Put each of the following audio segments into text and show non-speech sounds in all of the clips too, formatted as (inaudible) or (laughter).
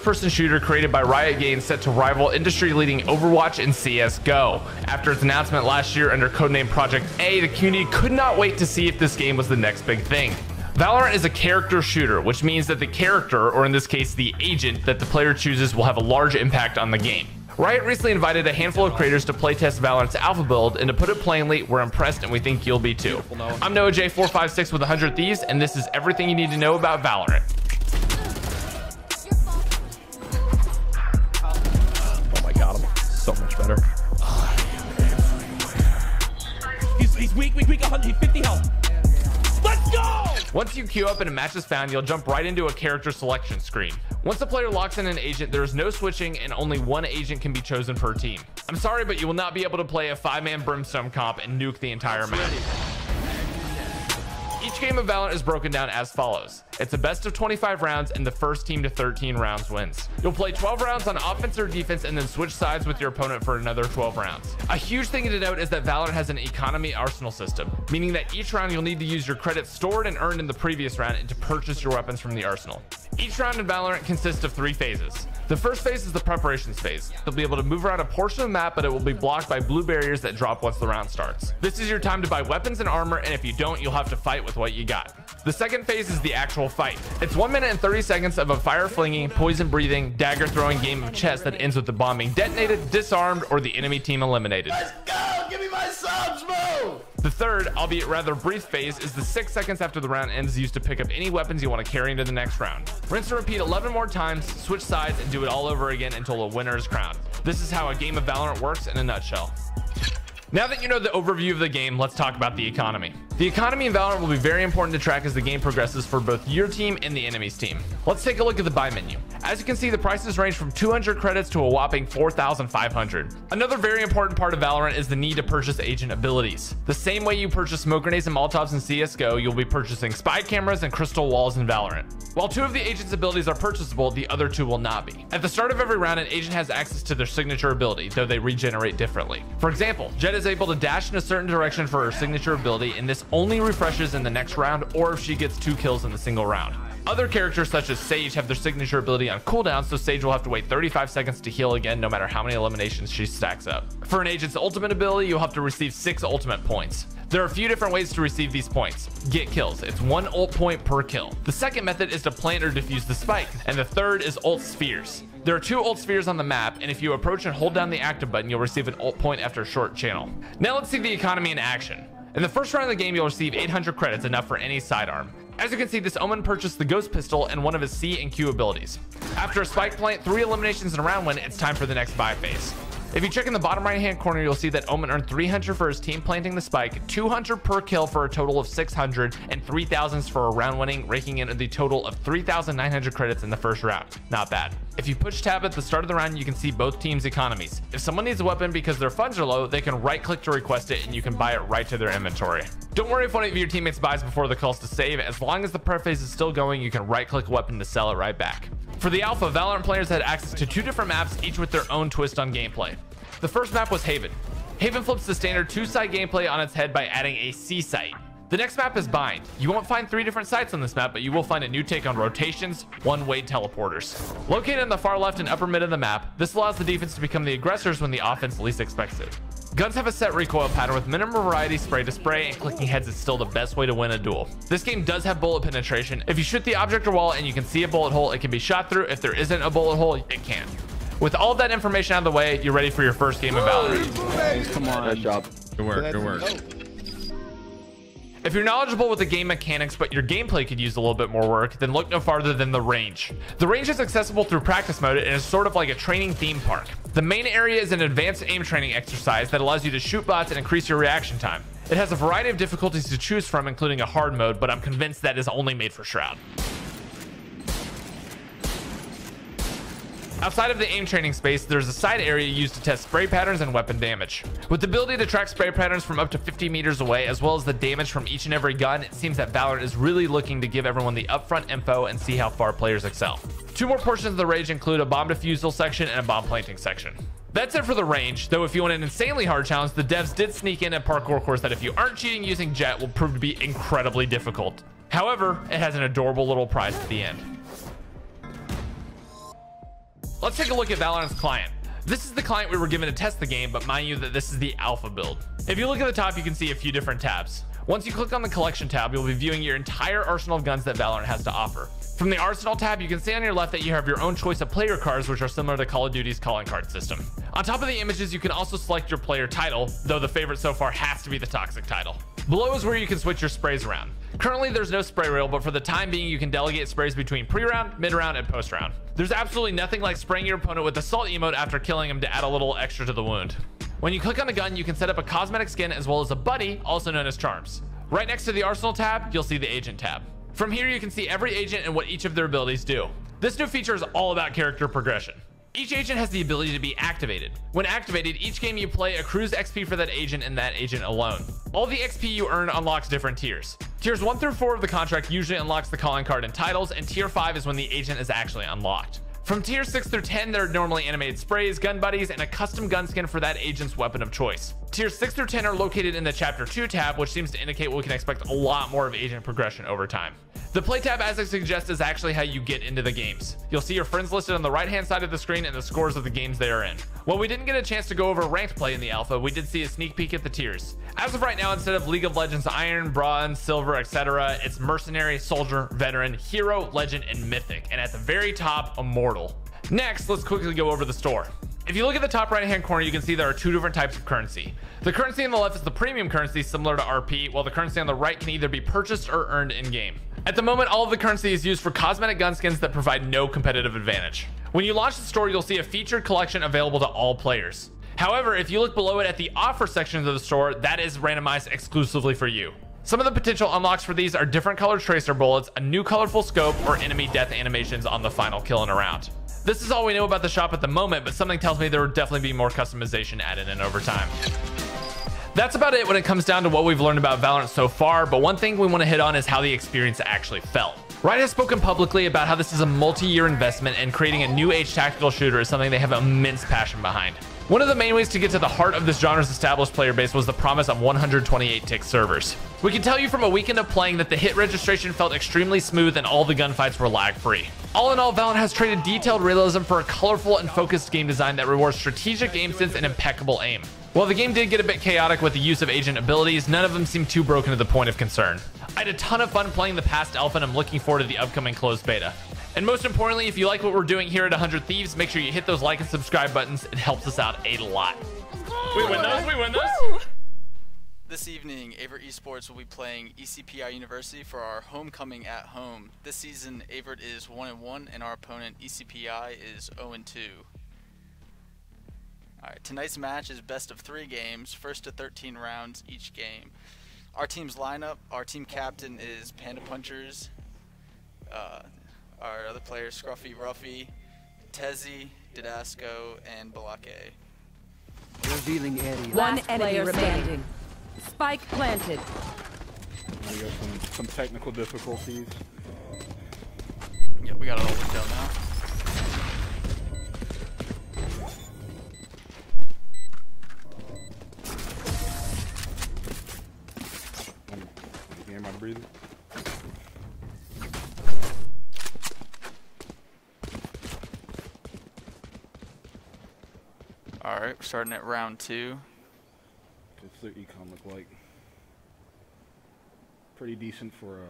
first-person shooter created by Riot Games set to rival industry-leading Overwatch and CSGO. After its announcement last year under codename Project A, the community could not wait to see if this game was the next big thing. Valorant is a character shooter, which means that the character, or in this case the agent that the player chooses will have a large impact on the game. Riot recently invited a handful of creators to playtest Valorant's alpha build, and to put it plainly, we're impressed and we think you'll be too. I'm Noah J456 with 100 Thieves, and this is everything you need to know about Valorant. He's, weak, weak, weak, 150 health. Let's go! Once you queue up and a match is found, you'll jump right into a character selection screen. Once the player locks in an agent, there is no switching and only one agent can be chosen per team. I'm sorry, but you will not be able to play a five-man brimstone comp and nuke the entire map. Each game of Valorant is broken down as follows. It's a best of 25 rounds and the first team to 13 rounds wins. You'll play 12 rounds on offense or defense and then switch sides with your opponent for another 12 rounds. A huge thing to note is that Valorant has an economy arsenal system, meaning that each round you'll need to use your credits stored and earned in the previous round to purchase your weapons from the arsenal. Each round in Valorant consists of three phases. The first phase is the preparations phase. You'll be able to move around a portion of the map, but it will be blocked by blue barriers that drop once the round starts. This is your time to buy weapons and armor, and if you don't, you'll have to fight with what you got. The second phase is the actual fight. It's 1 minute and 30 seconds of a fire flinging, poison breathing, dagger throwing game of chess that ends with the bombing detonated, disarmed, or the enemy team eliminated. Let's go! Give me my subs, move! The third, albeit rather brief phase, is the six seconds after the round ends used to pick up any weapons you want to carry into the next round. Rinse and repeat 11 more times, switch sides, and do it all over again until a winner is crowned. This is how a game of Valorant works in a nutshell. Now that you know the overview of the game, let's talk about the economy. The economy in Valorant will be very important to track as the game progresses for both your team and the enemy's team. Let's take a look at the buy menu. As you can see, the prices range from 200 credits to a whopping 4,500. Another very important part of Valorant is the need to purchase agent abilities. The same way you purchase smoke grenades and molotovs in CSGO, you'll be purchasing spy cameras and crystal walls in Valorant. While two of the agent's abilities are purchasable, the other two will not be. At the start of every round, an agent has access to their signature ability, though they regenerate differently. For example, Jett is able to dash in a certain direction for her signature ability, and this only refreshes in the next round or if she gets two kills in a single round. Other characters such as Sage have their signature ability on cooldown, so Sage will have to wait 35 seconds to heal again no matter how many eliminations she stacks up. For an agent's ultimate ability, you'll have to receive 6 ultimate points. There are a few different ways to receive these points. Get kills. It's one ult point per kill. The second method is to plant or defuse the spike. And the third is ult spheres. There are two ult spheres on the map, and if you approach and hold down the active button, you'll receive an ult point after a short channel. Now let's see the economy in action. In the first round of the game, you'll receive 800 credits, enough for any sidearm. As you can see, this Omen purchased the Ghost Pistol and one of his C and Q abilities. After a spike plant, three eliminations in a round win, it's time for the next buy phase. If you check in the bottom right hand corner, you'll see that Omen earned 300 for his team planting the spike, 200 per kill for a total of 600, and 3000s for a round winning, raking in the total of 3900 credits in the first round. Not bad. If you push tab at the start of the round, you can see both teams' economies. If someone needs a weapon because their funds are low, they can right click to request it and you can buy it right to their inventory. Don't worry if one of your teammates buys before the calls to save. As long as the prep phase is still going, you can right click a weapon to sell it right back. For the alpha, Valorant players had access to two different maps, each with their own twist on gameplay. The first map was Haven. Haven flips the standard two-side gameplay on its head by adding a C site. The next map is Bind. You won't find three different sites on this map, but you will find a new take on rotations, one-way teleporters. Located in the far left and upper mid of the map, this allows the defense to become the aggressors when the offense least expects it. Guns have a set recoil pattern with minimum variety spray to spray and clicking heads is still the best way to win a duel. This game does have bullet penetration. If you shoot the object or wall and you can see a bullet hole, it can be shot through. If there isn't a bullet hole, it can't. With all that information out of the way, you're ready for your first game of Valorant. Come on. Nice job. Good work. Good work. If you're knowledgeable with the game mechanics, but your gameplay could use a little bit more work, then look no farther than the range. The range is accessible through practice mode and is sort of like a training theme park. The main area is an advanced aim training exercise that allows you to shoot bots and increase your reaction time. It has a variety of difficulties to choose from, including a hard mode, but I'm convinced that is only made for Shroud. Outside of the aim training space, there's a side area used to test spray patterns and weapon damage. With the ability to track spray patterns from up to 50 meters away, as well as the damage from each and every gun, it seems that Valorant is really looking to give everyone the upfront info and see how far players excel. Two more portions of the range include a bomb defusal section and a bomb planting section. That's it for the range, though if you want an insanely hard challenge, the devs did sneak in a parkour course that if you aren't cheating using Jett will prove to be incredibly difficult. However, it has an adorable little prize at the end. Let's take a look at Valorant's client. This is the client we were given to test the game, but mind you that this is the alpha build. If you look at the top, you can see a few different tabs. Once you click on the collection tab, you'll be viewing your entire arsenal of guns that Valorant has to offer. From the arsenal tab, you can see on your left that you have your own choice of player cards, which are similar to Call of Duty's calling card system. On top of the images, you can also select your player title, though the favorite so far has to be the toxic title. Below is where you can switch your sprays around. Currently, there's no spray rail, but for the time being, you can delegate sprays between pre-round, mid-round, and post-round. There's absolutely nothing like spraying your opponent with salt emote after killing him to add a little extra to the wound. When you click on a gun, you can set up a cosmetic skin as well as a buddy, also known as charms. Right next to the arsenal tab, you'll see the agent tab. From here, you can see every agent and what each of their abilities do. This new feature is all about character progression. Each agent has the ability to be activated. When activated, each game you play accrues XP for that agent and that agent alone. All the XP you earn unlocks different tiers. Tiers 1 through 4 of the contract usually unlocks the calling card and titles, and tier 5 is when the agent is actually unlocked. From tier 6 through 10, there are normally animated sprays, gun buddies, and a custom gun skin for that agent's weapon of choice. Tiers 6 through 10 are located in the chapter 2 tab, which seems to indicate we can expect a lot more of agent progression over time. The play tab, as I suggest, is actually how you get into the games. You'll see your friends listed on the right hand side of the screen and the scores of the games they are in. While we didn't get a chance to go over ranked play in the alpha, we did see a sneak peek at the tiers. As of right now, instead of League of Legends Iron, Bronze, Silver, etc., it's Mercenary, Soldier, Veteran, Hero, Legend, and Mythic, and at the very top, Immortal. Next, let's quickly go over the store. If you look at the top right hand corner, you can see there are two different types of currency. The currency on the left is the premium currency similar to RP, while the currency on the right can either be purchased or earned in game. At the moment, all of the currency is used for cosmetic gun skins that provide no competitive advantage. When you launch the store, you'll see a featured collection available to all players. However, if you look below it at the offer sections of the store, that is randomized exclusively for you. Some of the potential unlocks for these are different colored tracer bullets, a new colorful scope, or enemy death animations on the final kill in a round. This is all we know about the shop at the moment, but something tells me there will definitely be more customization added in over time. That's about it when it comes down to what we've learned about Valorant so far, but one thing we want to hit on is how the experience actually felt. Riot has spoken publicly about how this is a multi-year investment and creating a new age tactical shooter is something they have immense passion behind. One of the main ways to get to the heart of this genre's established player base was the promise of 128 tick servers. We can tell you from a weekend of playing that the hit registration felt extremely smooth and all the gunfights were lag-free. All in all, Valorant has traded detailed realism for a colorful and focused game design that rewards strategic aim sense and impeccable aim. While the game did get a bit chaotic with the use of agent abilities, none of them seemed too broken to the point of concern. I had a ton of fun playing the past alpha and I'm looking forward to the upcoming closed beta. And most importantly, if you like what we're doing here at 100 Thieves, make sure you hit those like and subscribe buttons. It helps us out a lot. We win those, we win those. This evening, Averett Esports will be playing ECPI University for our homecoming at home. This season, Averett is 1 and 1 and our opponent ECPI is 0 and 2. Alright, tonight's match is best of 3 games, first to 13 rounds each game. Our team's lineup, our team captain is Panda Punchers. Uh, our other players, Scruffy Ruffy, Tezzy, Didasco, and Balake. Revealing area. One Last enemy player remaining. Spike planted. We got some, some technical difficulties. Yeah, we got it all worked out now. You hear my breathing? Alright, we're starting at round 2. What's their econ look like? Pretty decent for a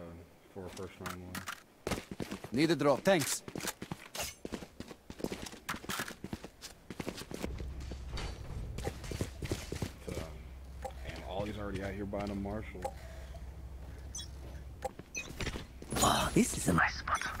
for a first round one. Need a drop. Thanks. But, uh, and Ollie's already out here buying a Marshal. Oh, this is a nice spot.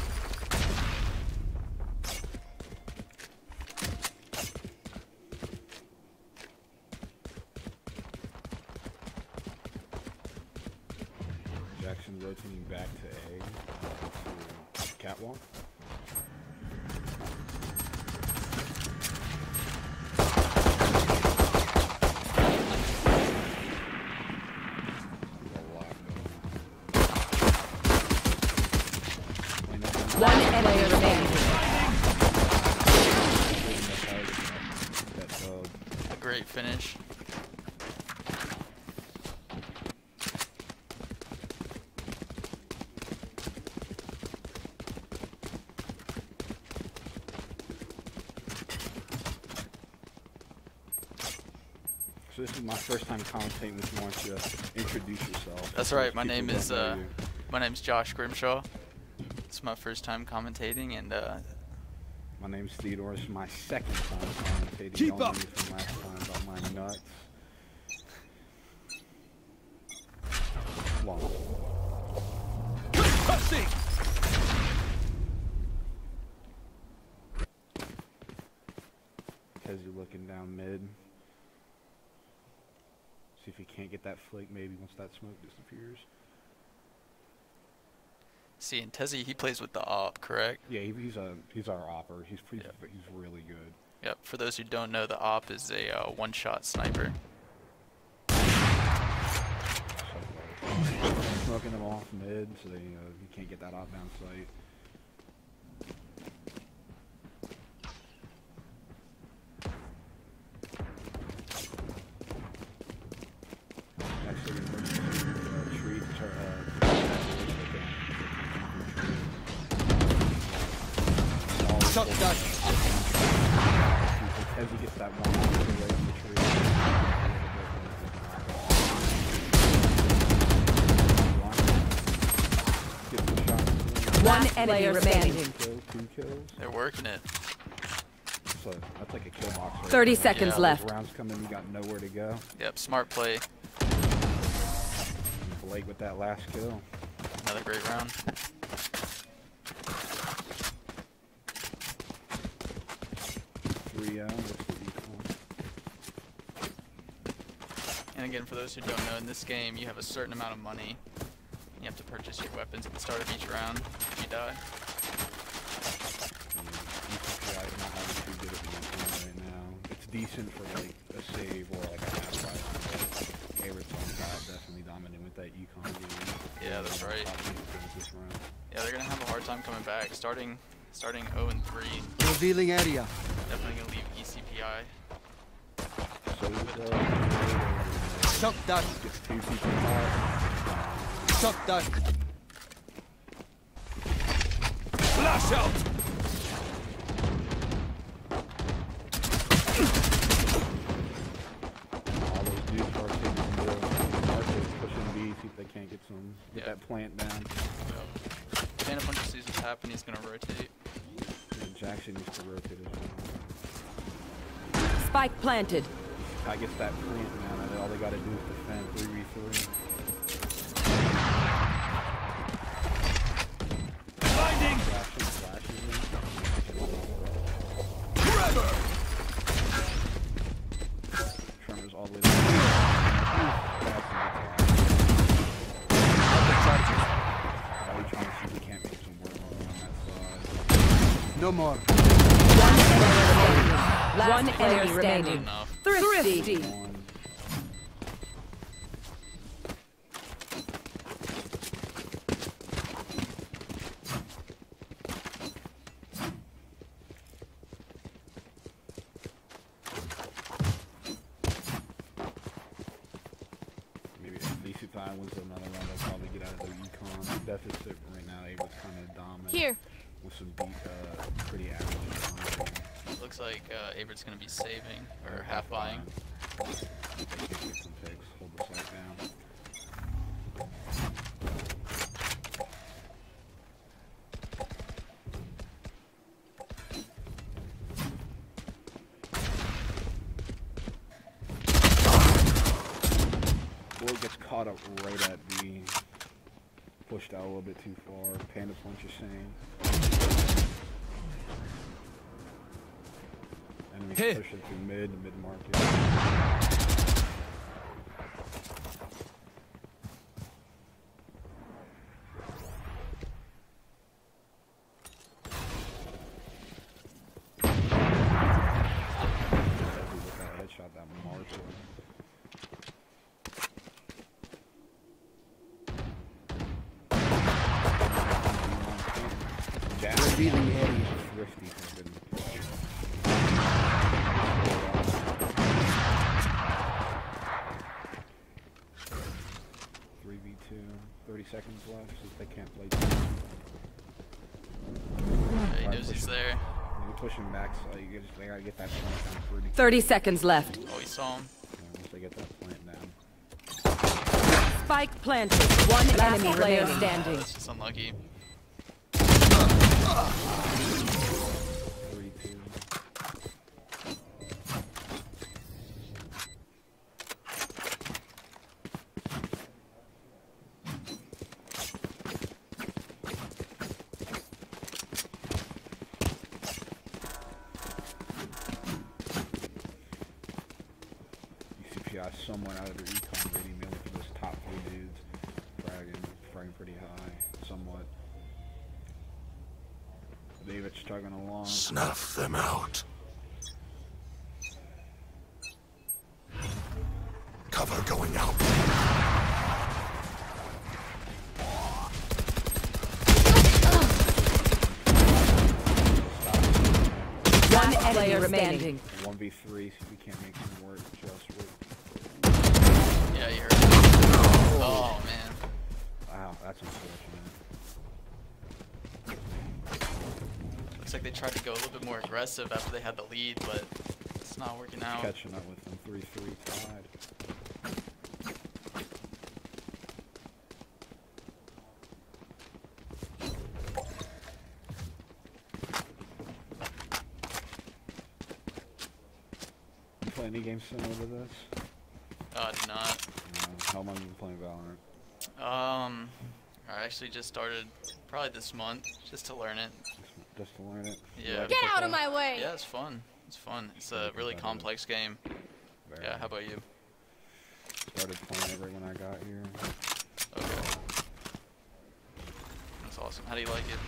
Jackson rotating back to A to catwalk. We got a lot going on. Clean up on One enemy remaining. that dub. A great finish. So this is my first time commentating this morning Why introduce yourself? That's right. My name is know uh, you. my name's Josh Grimshaw. It's my first time commentating, and uh, My name's Theodore. It's my second time commentating. Keep Y'all up. know from last time about my nuts. Long. Cussing! Because you're looking down mid. See if you can't get that flake maybe once that smoke disappears. see, and Tezzy he plays with the op, correct? Yeah, he, he's a he's our opper. He's pretty. Yeah. He's really good. Yep. For those who don't know, the op is a uh, one-shot sniper. Uh, smoking them off mid, so they uh, you can't get that outbound sight. Enemy remaining. standing. Kill, two kills. They're working it. So that's like a kill box. Right 30 there. seconds Yeah. Left. Rounds come in, you got nowhere to go. Yep. Smart play. Blake with that last kill. Another great round. Three uh, what's the recall? And again, for those who don't know, in this game you have a certain amount of money. You have to purchase your weapons at the start of each round if you die. And ECPI is not having too good of a right now. It's decent for like a save or like a half five. But Ayrton's got definitely dominant with that econ game. Yeah, that's right. Top eight kills this round. Yeah, they're gonna have a hard time coming back. Starting, starting 0 and 3, Revealing area. definitely gonna leave ECPI. So uh, Shot that. Gets. Shot that. Flash out! All those dudes are taking the middle. Marcus pushing B, see if they can't get some get Yeah. that plant down. Yep. Panda Puncher sees what's happening, he's gonna rotate. And Jackson needs to rotate as well. Spike planted. I guess that plant now, all they gotta do is defend 3v3. No more. Last player Good standing. enough. Thrifty. One. Maybe at least if I wins another round, they'll probably get out of their econ deficit right now. Abel's kind of dominant. Here. With some beat, uh, pretty average. econ. Looks like uh, Averett's gonna be saving or half buying. They could get some picks, hold the site down. Boy gets caught up right at B. Pushed out a little bit too far. Panda punch is saying. Enemies Hit. pushing through mid, mid market. Headshot that Marshal. Jack. Revealing area. Thrifty fucking. Three v two. Thirty seconds left. See if they can't play. Yeah, he Right, knows push he's him. there. They push him back, so you just they gotta get that point down pretty. 30 seconds left. Oh, he saw him. Yeah, they get that plant down. Spike planted. One enemy player standing. That's just unlucky. Three, two. ECPI someone out of their econ rating mainly for those top three dudes. Fragging, fragging pretty high, somewhat. David's chugging along. Snuff them out. Cover going out. One player remaining. 1v3, see if we can't make them work just with. Yeah, you heard. it. Oh man. Wow, that's unfortunate. Looks like they tried to go a little bit more aggressive after they had the lead, but it's not working out. Catching up with them, 3-3 tied. Play any games similar to this? I did not. No. How long have you been playing Valorant? Um, I actually just started probably this month just to learn it. Just, just to learn it? Yeah. Get out of my way! Yeah, it's fun. It's fun. It's a really complex game. Very Yeah, how about you? Started playing it right when I got here. Okay. That's awesome. How do you like it?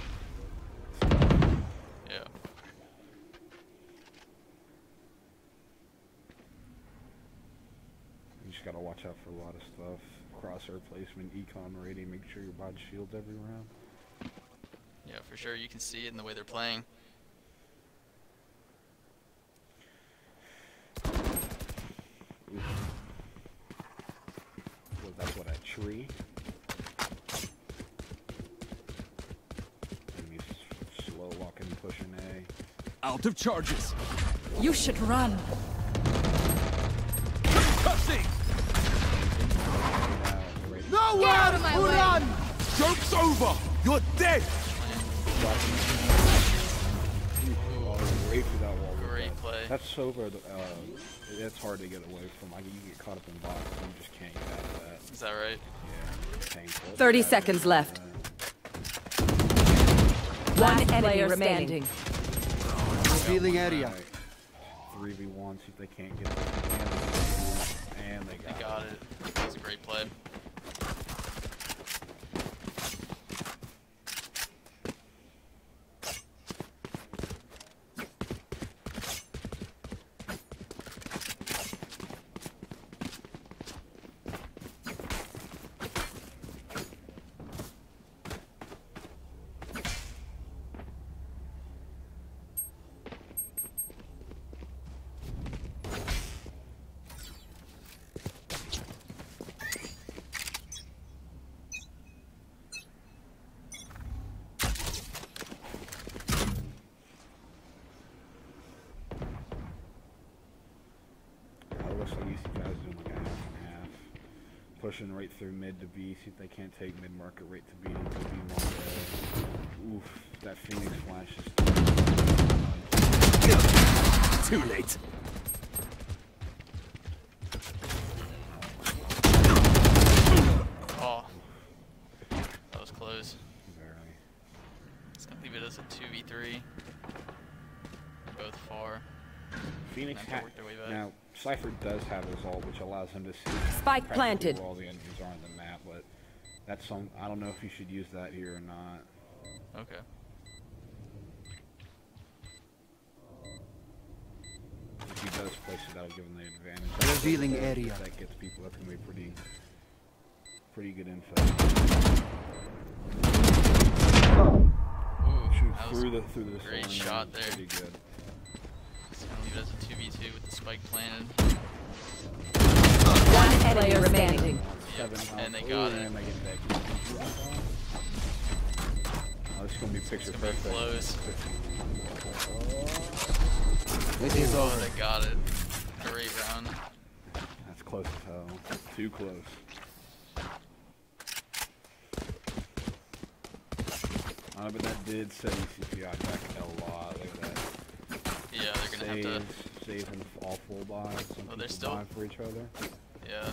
Yeah. You just gotta watch out for a lot of stuff. Crosshair placement, econ rating, make sure your body shields every round. Yeah, for sure. You can see it in the way they're playing. Well, that's what, a tree? Enemies slow walking, pushing A. Out of charges. You should run. Cussing. Now, right No Get out of my one way. run! Joke's over. You're dead. Oh, right through that wall. Great that. play. That's so good. Uh, it's hard to get away from. Like, you get caught up in box and you just can't get out of that. Is that right? Yeah, painful. 30 Yeah, seconds left. One enemy remaining. Revealing area. 3v1, see if they can't get it. And they They got, got it. That was a great play. Uh, it looks like UC guys doing like a half and half. Pushing right through mid to B, see if they can't take mid market right to B to B. Oof, that Phoenix flash is Too late. Oh. That was close. very. It's gonna leave it as a 2v3. Both far. Phoenix Have to ha- work their way back. now Cypher does have his ult, which allows him to see Spike planted. where all the enemies are on the map. But that's some. I don't know if you should use that here or not. Okay. If he does place it, that'll give him the advantage. Revealing If area. That gets people. That's gonna be pretty, pretty good info. Ooh, Shoot that through the through the great shot there. Pretty good. It's gonna leave it as a 2v2 with the spike planted. One player remaining. Seven and they got Ooh, it. and they get that. Oh, this is gonna be picture gonna be perfect. close. It is Oh, over. they got it. Great round. That's close as hell. Too close. Uh, but that did set ECPI back a lot. Look at that. Yeah, they're gonna have to. Saves and all full buys. Some Oh, they're still- for each other. Yeah.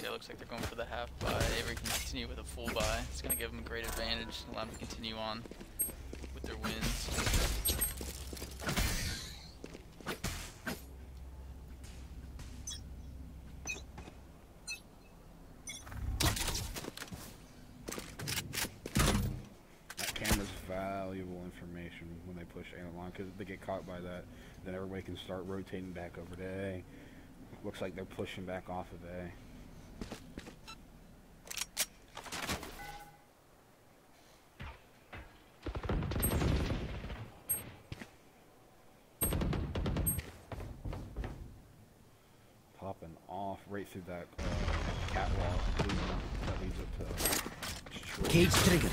Yeah, it looks like they're going for the half buy. Averett can continue with a full buy. It's gonna give them a great advantage, allow them to continue on with their wins. Valuable information when they push analog because they get caught by that, then everybody can start rotating back over to A. Looks like they're pushing back off of A. Popping off right through that uh, catwalk that leads up to Cage triggered.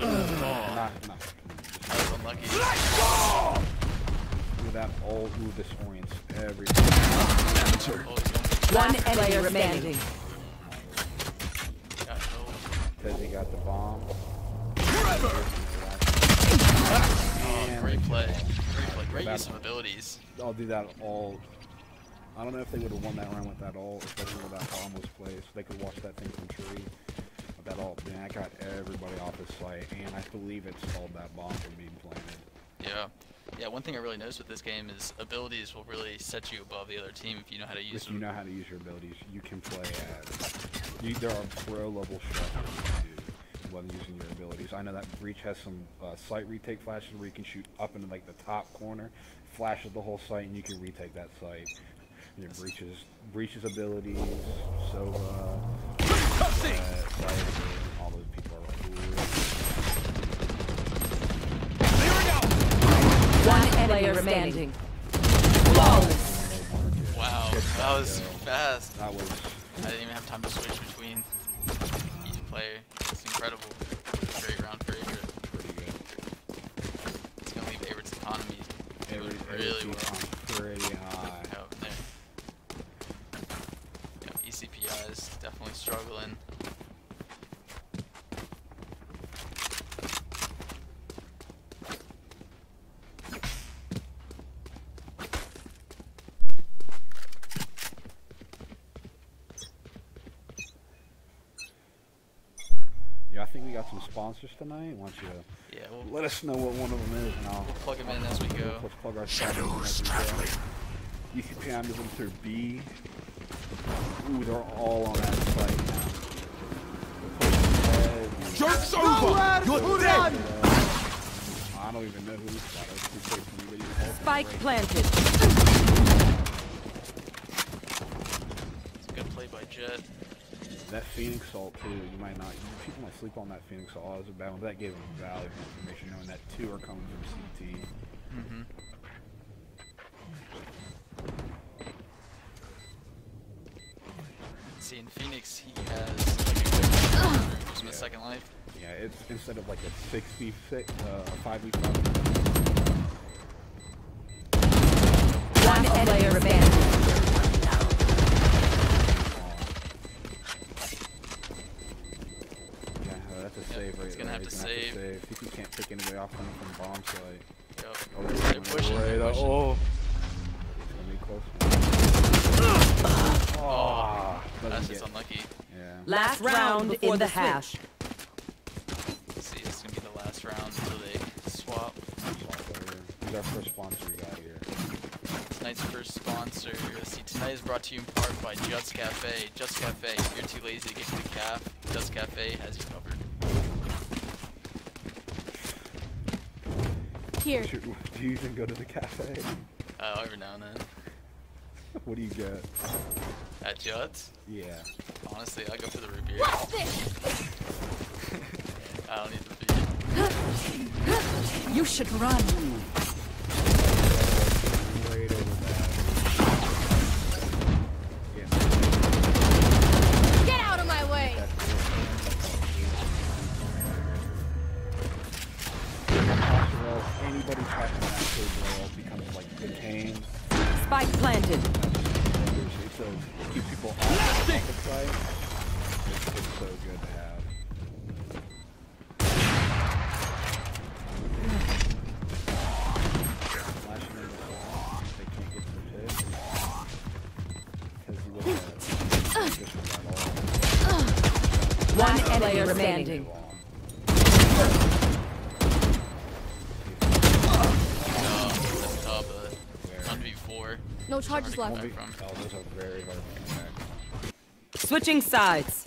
Not, not. That was unlucky. With that all who disorients every Oh, One enemy remaining. got because he got the bomb. Oh, great play. Great play. Great use of abilities. I'll do that all. I don't know if they would have won that round with that all, especially with that bomb was placed. They could watch that thing from tree. That all, man, I got everybody off his site, and I believe it stalled that bomb from being planted. Yeah. Yeah, one thing I really noticed with this game is abilities will really set you above the other team if you know how to use If you know how to use your abilities, you can play at. You, there are pro level structures to when using your abilities. I know that Breach has some uh, site retake flashes where you can shoot up into like the top corner, flashes the whole site, and you can retake that site. Your Breach's Breach's abilities, Sova, uh, Cypher, all those people are cool. One enemy remaining. Flawless. Wow, that was fast. That was I didn't even have time to switch between each player. It's incredible. Great round for Averett. pretty good. It's gonna leave Averett's economy Every, doing every really team well. pretty high. out there. Yeah, ECPI is definitely struggling. Yeah, I think we got some sponsors tonight. Why don't you Yeah, we'll let us know what one of them is, and I'll plug them in as we go. Let's plug our Shadows traveling. as we go. ECPI moving through B. Ooh, they're all on that site now. They're pushing heavy. Joke's over! You're dead! I don't even know who this guy is. Who takes anybody who's helping Spike right? planted. It's a good play by Jett. That Phoenix Salt too. You might not. People might sleep on that Phoenix Salt. It was a bad one. But that gave them valuable information, knowing that two are coming from CT. Mm-hmm. See, in Phoenix, he has like a good gives him a second life. Yeah, it's instead of like a six v six, uh, a five v five. One enemy remaining. Yeah, uh, that's a save right he's gonna there. have He's to gonna save. Have to save. He can't pick anybody off coming from bomb site. Yep. Oh, They're pushing, right they're pushing. Oh, it's gonna be close. Oh, That's just get. unlucky. Yeah. Last round in the hash. See, this is gonna be the last round until they swap. swap over. Who's our first sponsor we got here? Tonight's first sponsor. See, tonight is brought to you in part by Just Cafe. Just Cafe. If you're too lazy to get to the caf, Just Cafe has you covered. Here. Should, do you even go to the cafe? Uh, every now and then. What do you get? At Judd's, Yeah. honestly, I go for the root beer. (laughs) I don't need the beer. (gasps) You should run. Left. to come back from. Oh, those are very hard to come back. Switching sides.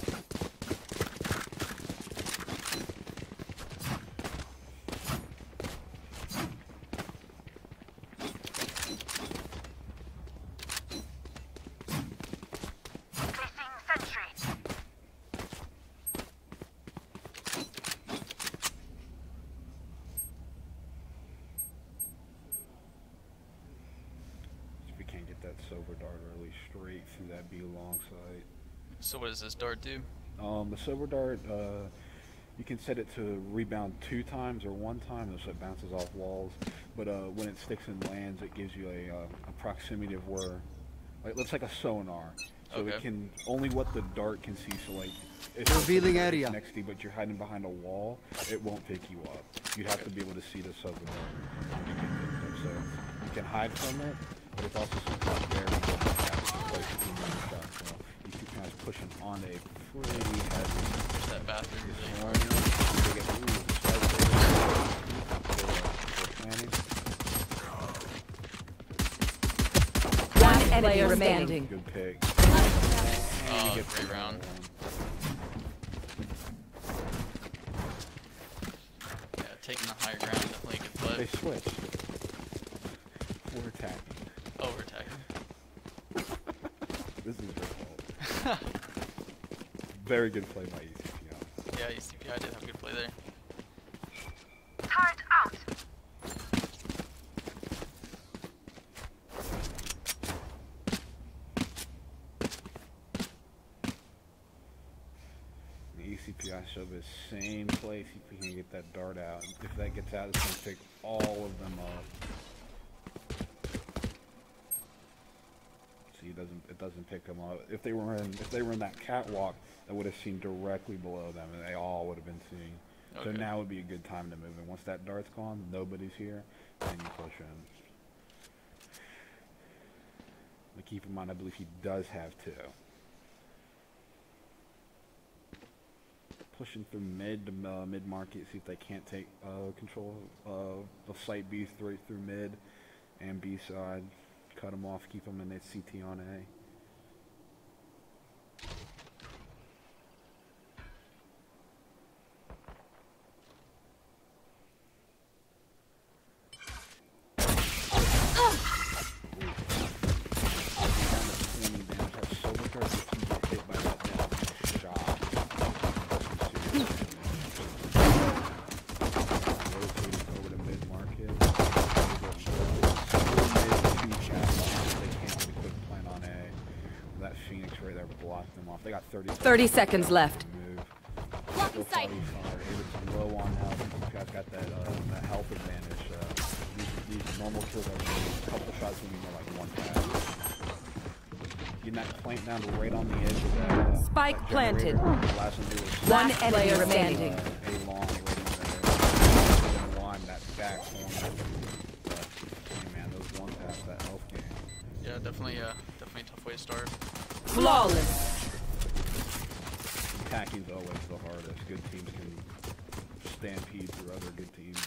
If we can't get that Sova dart early straight through that B long side. So what does this dart do? Um, the silver dart, uh, you can set it to rebound two times or one time, so it bounces off walls. But uh, when it sticks and lands, it gives you a, uh, a proximity of where, like, looks like a sonar. So Okay. it can only what the dart can see. So like, if Revealing it's area. next to you, but you're hiding behind a wall, it won't pick you up. You'd have to be able to see the silver dart. to get picked up. So you can hide from it, but it's also supposed to very good place to do more shots. So you keep kind of pushing on a pretty heavy That bathroom really They get- ooh, the slight there. They're- they're planning. One enemy remaining. Good pick. Oh, You great the round. Yeah, taking the higher ground definitely a good They play. switched. We're attacking. Overtake. This is their fault. Very good play by ECPI. Yeah, ECPI did have a good play there. The E ECPI showed the same place if we can get that dart out. If that gets out, it's gonna pick all of them up. See, it doesn't it doesn't pick them up. If they were in if they were in that catwalk, that would have seen directly below them, and they all would have been seeing. So now would be a good time to move. And once that dart's gone, nobody's here, then you push in. But keep in mind, I believe he does have two. Pushing through mid to uh, mid market, see if they can't take uh, control of the site B straight through mid and B side. Cut them off, keep them in that CT on A. Swinging damage, that silver card, if you get hit by that damage shot, rotating over to mid market. They can't get a quick plan on A. That Phoenix right there blocked them off. They got 30 30 seconds left. Move. Blocking sight. Low on health. These guys got that, uh, that health advantage. Uh, these, these normal kills are a couple shots when you know like one tap. Getting that plant down to right on the edge of that. Uh, Spike that planted. last one they were One stuck, enemy uh, remaining. A long right there. And one that back corner. But, hey, man, those one taps, that health game. Yeah, definitely, uh, definitely a tough way to start. Flawless. Attacking's always the hardest. Good teams can stampede through other good teams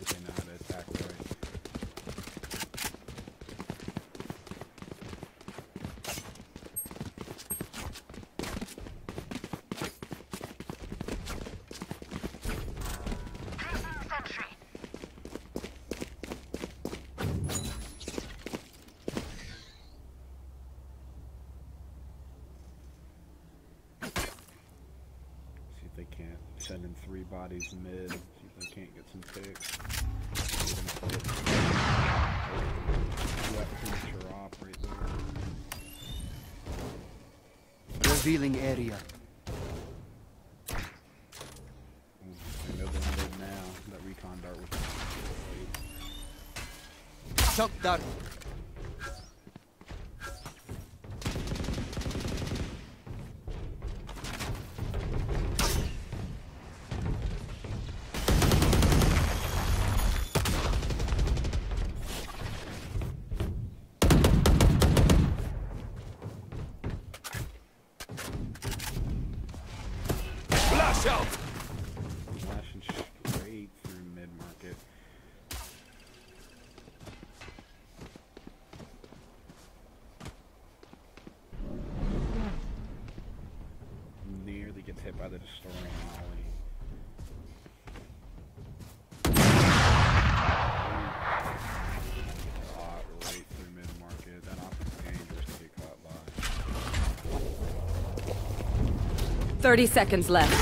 30 seconds left.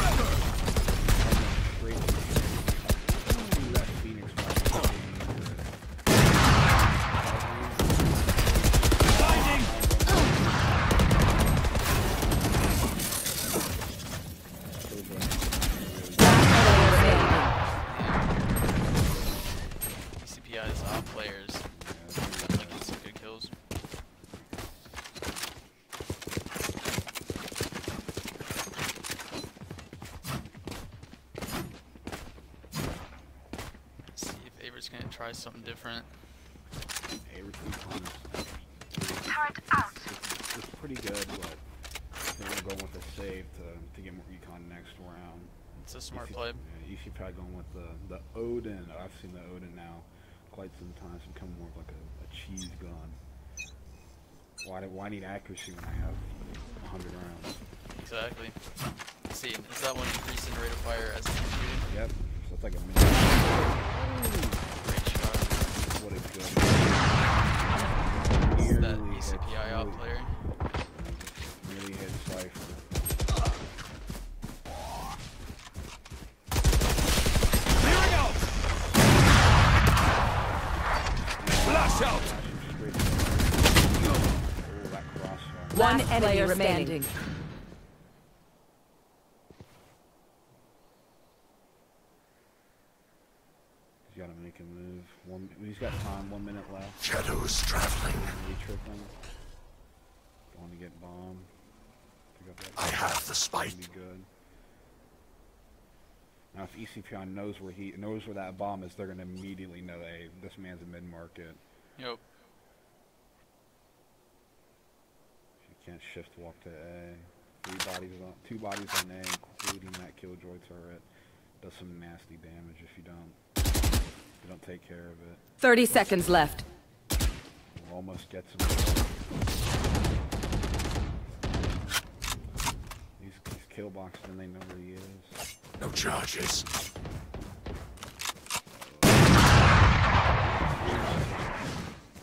Straight through. Ooh, that Phoenix might be dangerous. ECPI's top players. Definitely get some good kills. See if Averett's gonna try something different. Avery Recon is it's pretty good, but I think we're going with a save to, to get more recon next round. It's a smart You play. Yeah, you should probably going with the the Odin. I've seen the Odin now quite some times become more of like a, a cheese gun. Why do, why need accuracy when I have 100 rounds? Exactly. Let's see, is that one increasing rate of fire as it's shooting? Yep. So it's like a mini. Great shot. What a good. Is that Nearly hit- ECPI out player? Nearly hit Cypher. Clearing out! Flash out! Straight to- that crossfire. One enemy player remaining. standing. He's got to make a move. One, he's got time. One minute left. Shadows traveling. He tripping. Going to get bombed. Pick up that. I have the spike. Be good. Now, if E ECPI knows where he knows where that bomb is, they're gonna immediately know, hey, this man's a mid market. Yep. You can't shift walk to A. Three bodies on, two bodies on A, including that killjoy turret. Does some nasty damage if you don't, if you don't take care of it. 30 seconds left. We'll almost get some. These, these kill boxes, and they know where he is. No charges.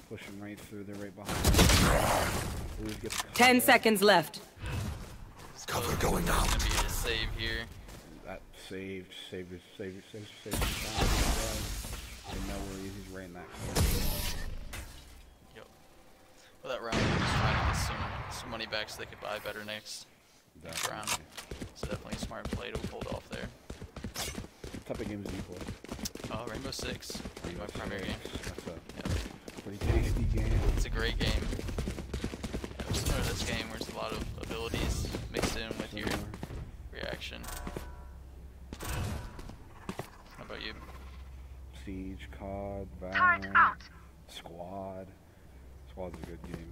Pushing right through, they're right behind. Blues 10 seconds left. Cover going out. Gonna be a save here. That saved, saved his, saved saved saved his time. Know where he is. He's right in that corner. Yep. Well, that round they were just trying to get some, some money back so they could buy better next next round. Definitely. So definitely a smart play to hold off there. What type of games do you play? Oh, uh, Rainbow Six. be my primary game. That's a Yeah. pretty tasty game. It's a great game. Yeah, similar to this game where there's a lot of abilities mixed in with your reaction. How about you? Siege, COD, Valorant, Squad. Squad's a good game.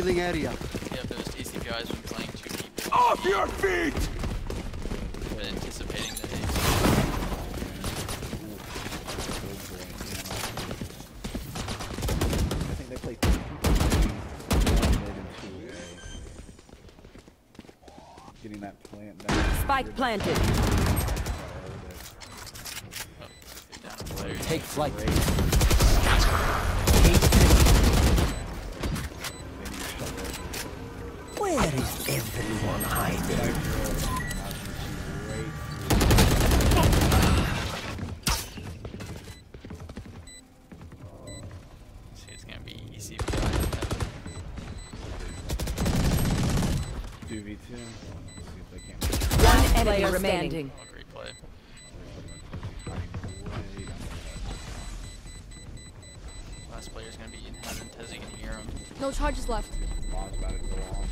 revealing area. Yeah, those easy guys from playing two people. Off your feet! But anticipating that they Getting that plant down. Spike planted. Oh, Take flight. Left. About off.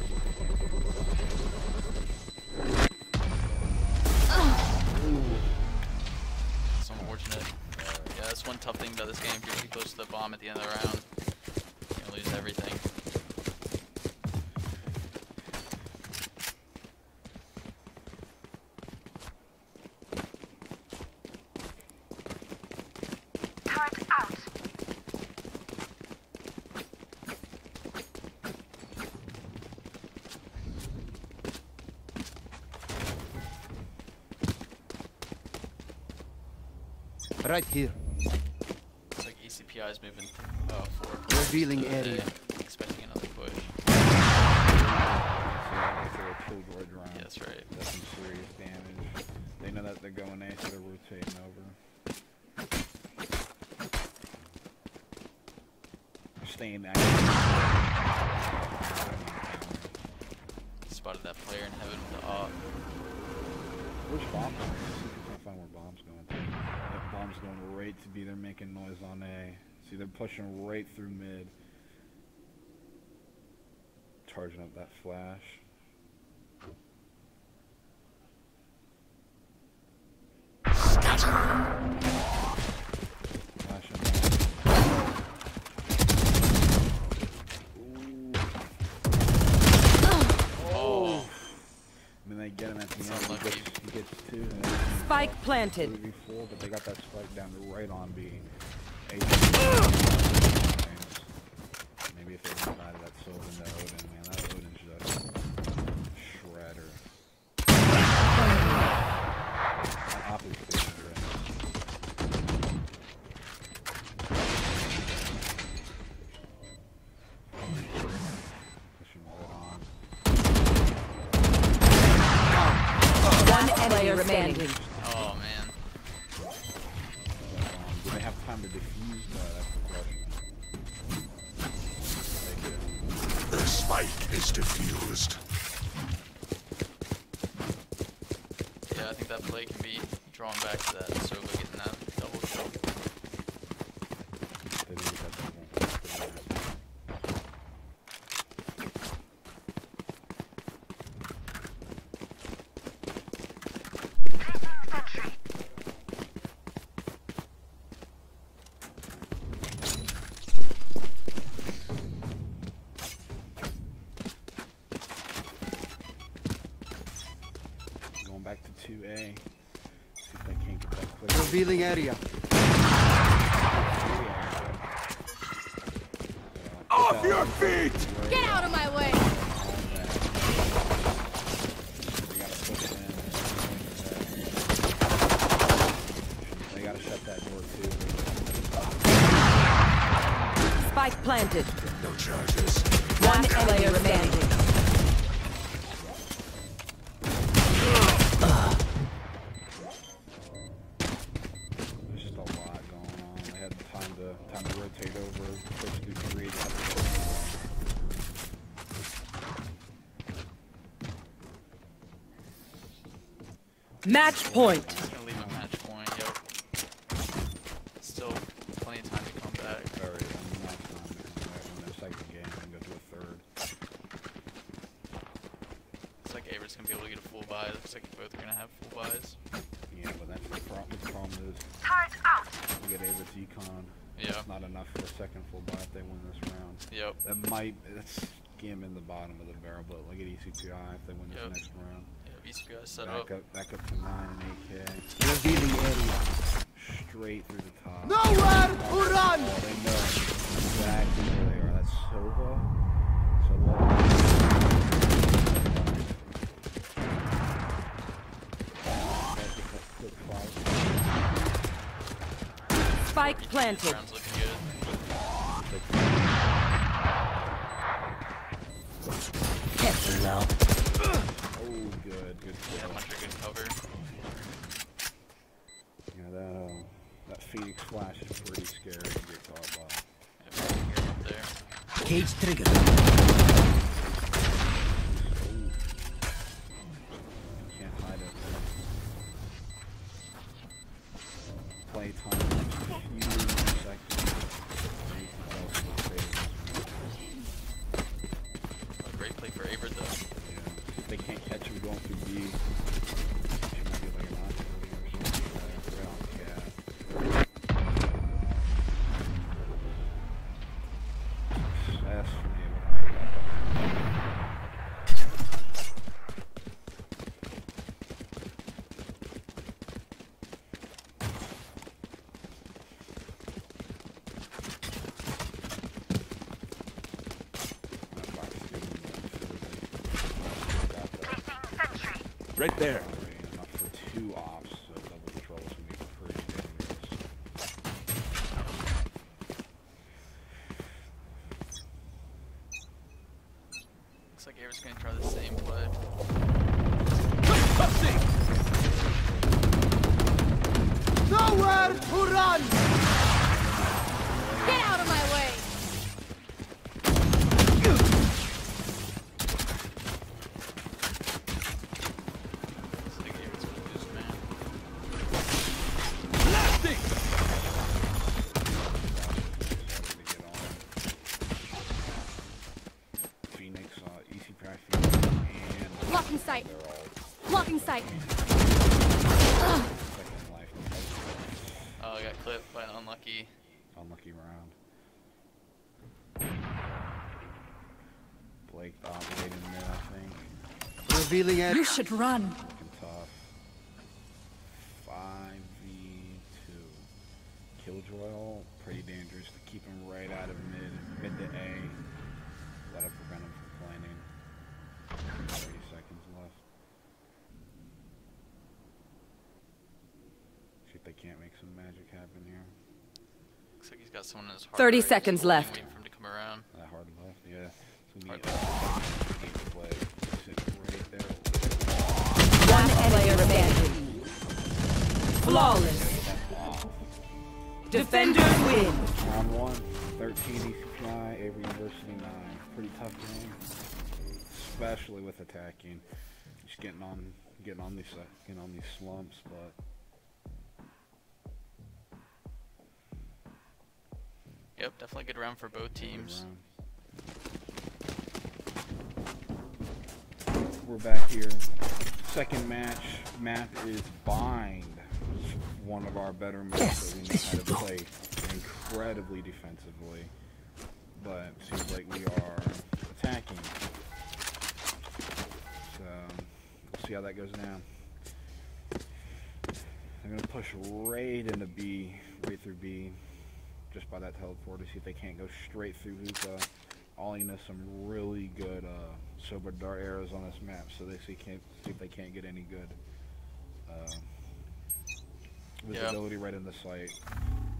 It's unfortunate. Uh, yeah, that's one tough thing about this game. If you're too close to the bomb at the end of the round, you lose everything. Right here. It's like ECPI is moving uh, forward. Revealing So they- area. Expecting another push. So if they're a killjoy drone. Yeah, that's right. Does some serious damage. They know that they're going A, so they're rotating over. Staying active. Spotted that player in heaven with the AWP. Where's bomb? going? See if we can find where bomb's going to. That bomb's going right to B. They're making noise on A. See, they're pushing right through mid. Charging up that flash. Flashing down. Oh, I mean, they get him at the That's end. He unlucky. gets, he gets two. and then Spike planted. completely but they got that spike down right on B. Revealing area. Off your feet! Point. Just gonna leave a match point. Yep. Still plenty of time to come back. Very, I mean, not time to come back in their second game and go to a third. Looks like Averett's gonna be able to get a full buy. Looks like both are gonna have full buys. Yeah, but that's the problem. The problem is we get Ava's econ. Yeah. It's not enough for a second full buy if they win this round. Yep. That might that's skimming the bottom of the barrel, but look at E ECPI if they win this next round. Yeah, ECPI set Back up. up, back up to 9 AK. Review the area. Straight through the top. Nowhere to run! Oh, they know exactly where they are. That's Sova. Sova. Spike planted. Right there. Enough for two ops, so double control is gonna be pretty dangerous. Looks like Averett's gonna try the same play. Nowhere to run! Get out of my way. Looks like Averett's gonna lose man. Starting to get on. Phoenix, uh, easy pack Phoenix, and Blocking sight. they're all Blocking sight. second life. Oh, I got clipped by an unlucky. Unlucky round. Blake dominating there, I think. Revealing area. You should run. 5v2. Killjoy, pretty dangerous to keep him right out of mid, mid to A. That'll prevent him from planning. 30 seconds left. See if they can't make some magic happen here. Looks like he's got someone in his heart. 30 right, seconds left. Especially with attacking. Just getting on, getting on these, uh, getting on these slumps, but Yep, definitely a good round for both teams. We're back here. Second match map is Bind. One of our better maps that we know how to play incredibly defensively. But seems like we are attacking. So we'll see how that goes down. I'm gonna push right into B, right through B, just by that teleport to see if they can't go straight through Hookah. Ollie knows some really good uh, Sova dart arrows on this map, so they see can't see if they can't get any good uh, Yeah. visibility right in the sight.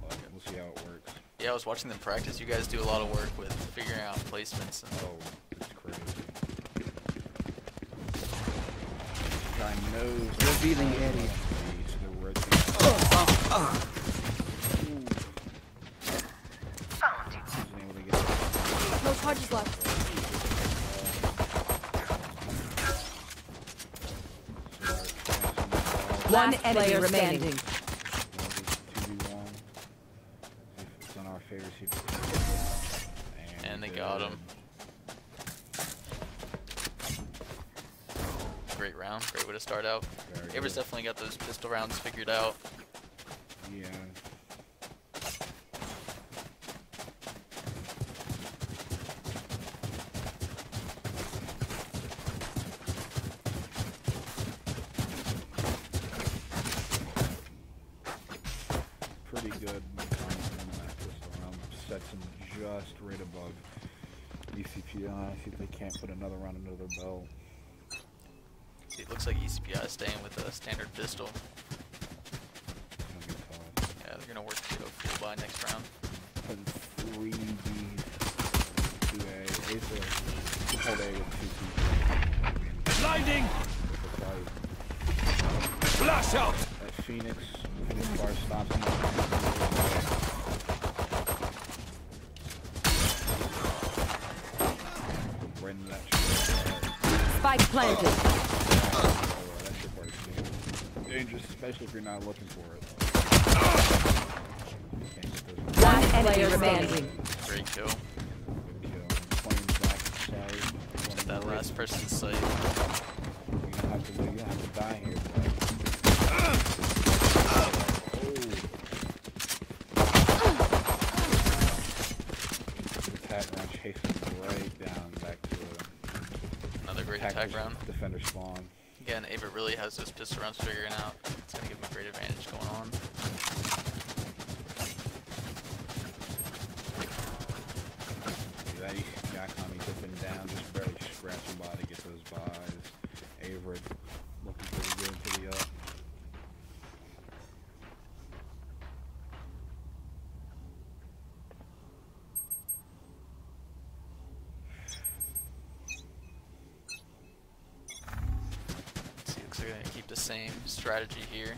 But we'll see how it works. Yeah, I was watching them practice. You guys do a lot of work with figuring out placements and Oh, it's crazy. Guy knows. Revealing area. No charges left. One enemy remaining. It's on our favor. see if we can- And they got him. Great round. Great way to start out. Very Aver's good. definitely got those pistol rounds figured out. Planted. Oh, that shit bar is dangerous, especially if you're not looking for it. Can't get those One player standing. Great kill. good kill. Flames back inside. At that last person's site. You don't have to, you don't have to die here. Attack round chasing right down back to Another great attack attack round. defender spawn. Again, Ava really has those pistol rounds figuring out. It's gonna give him a great advantage going on. See that Jack on me dipping down, just barely scratching body, get those buys. Averett looking pretty good to the up. Let's see, looks like they're gonna keep the same strategy here.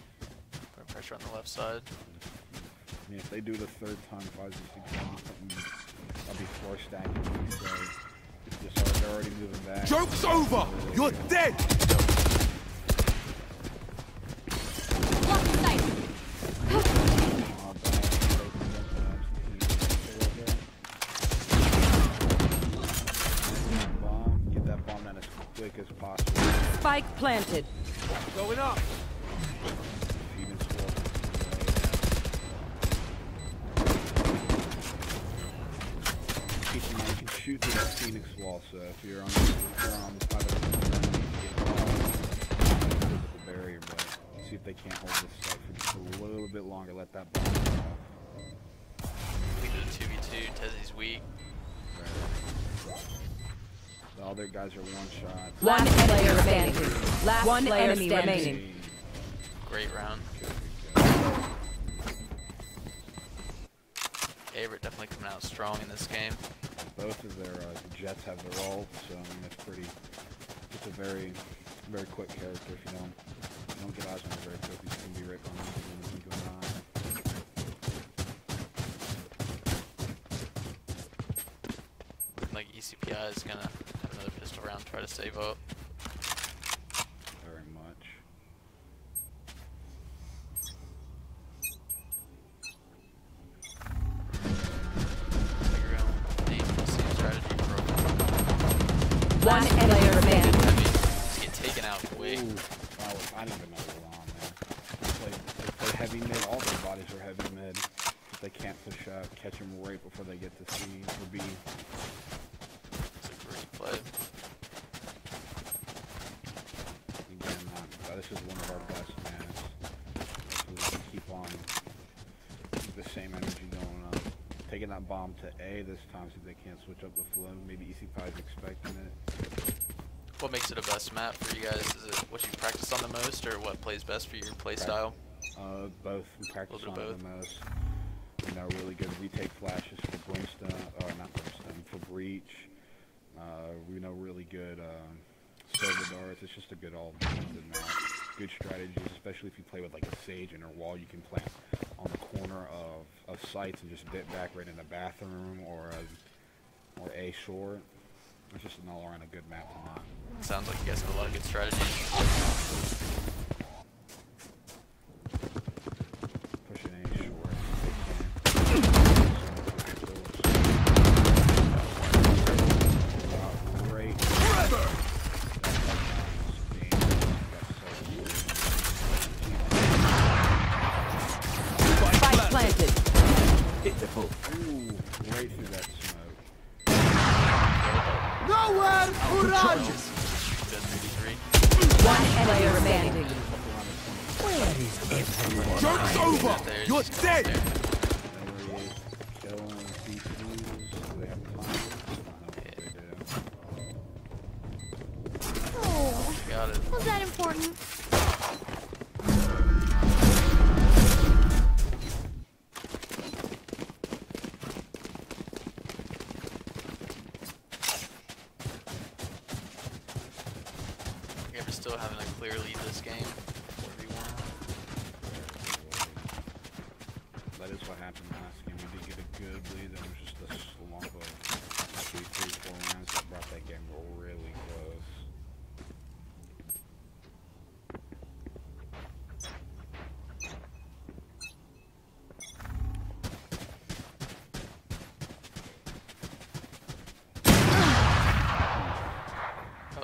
Put pressure on the left side. I mean, if they do it a third time, five and six times, something, I'll be floor stacking. So just they're already moving back. Joke's over! You're dead! Blocking sight. Back, Bomb, get that bomb down as quick as possible. Spike planted. Going up! All their guys are one shot. One player standing. Last one enemy remaining. Great round. Averett definitely coming out strong in this game. Both of their uh, Jetts have their ult, so I mean it's pretty. It's a very, very quick character. If you don't, if you don't get eyes on it very quick, you can be right behind you and you go nine. Looking like ECPI is gonna have another pistol round, try to save up. Very much. Figure out the same strategy for One player remaining. heavy. Just get taken out quick. Ooh, wow, I didn't even know they were on there. They play, they play heavy mid. All their bodies are heavy mid. If they can't push out, catch them right before they get to C or B. It's a great play. Again, uh, this is one of our best maps. This is keep on keep the same energy going up. Taking that bomb to A this time, see if they can't switch up the flow. Maybe ECPI is expecting it. What makes it a best map for you guys? Is it what you practice on the most, or what plays best for your play style? Uh, both. We practice on it the most. We know really good. We take flashes for brimstone, or not brimstone, for breach. Uh, we know really good um, Sova darts. It's just a good all good map. Good strategies, especially if you play with like a sage and a wall. You can plant on the corner of, of sites and just dip back right in the bathroom or a, or a short. It's just an all around a good map to. Sounds like you guys have a lot of good strategies.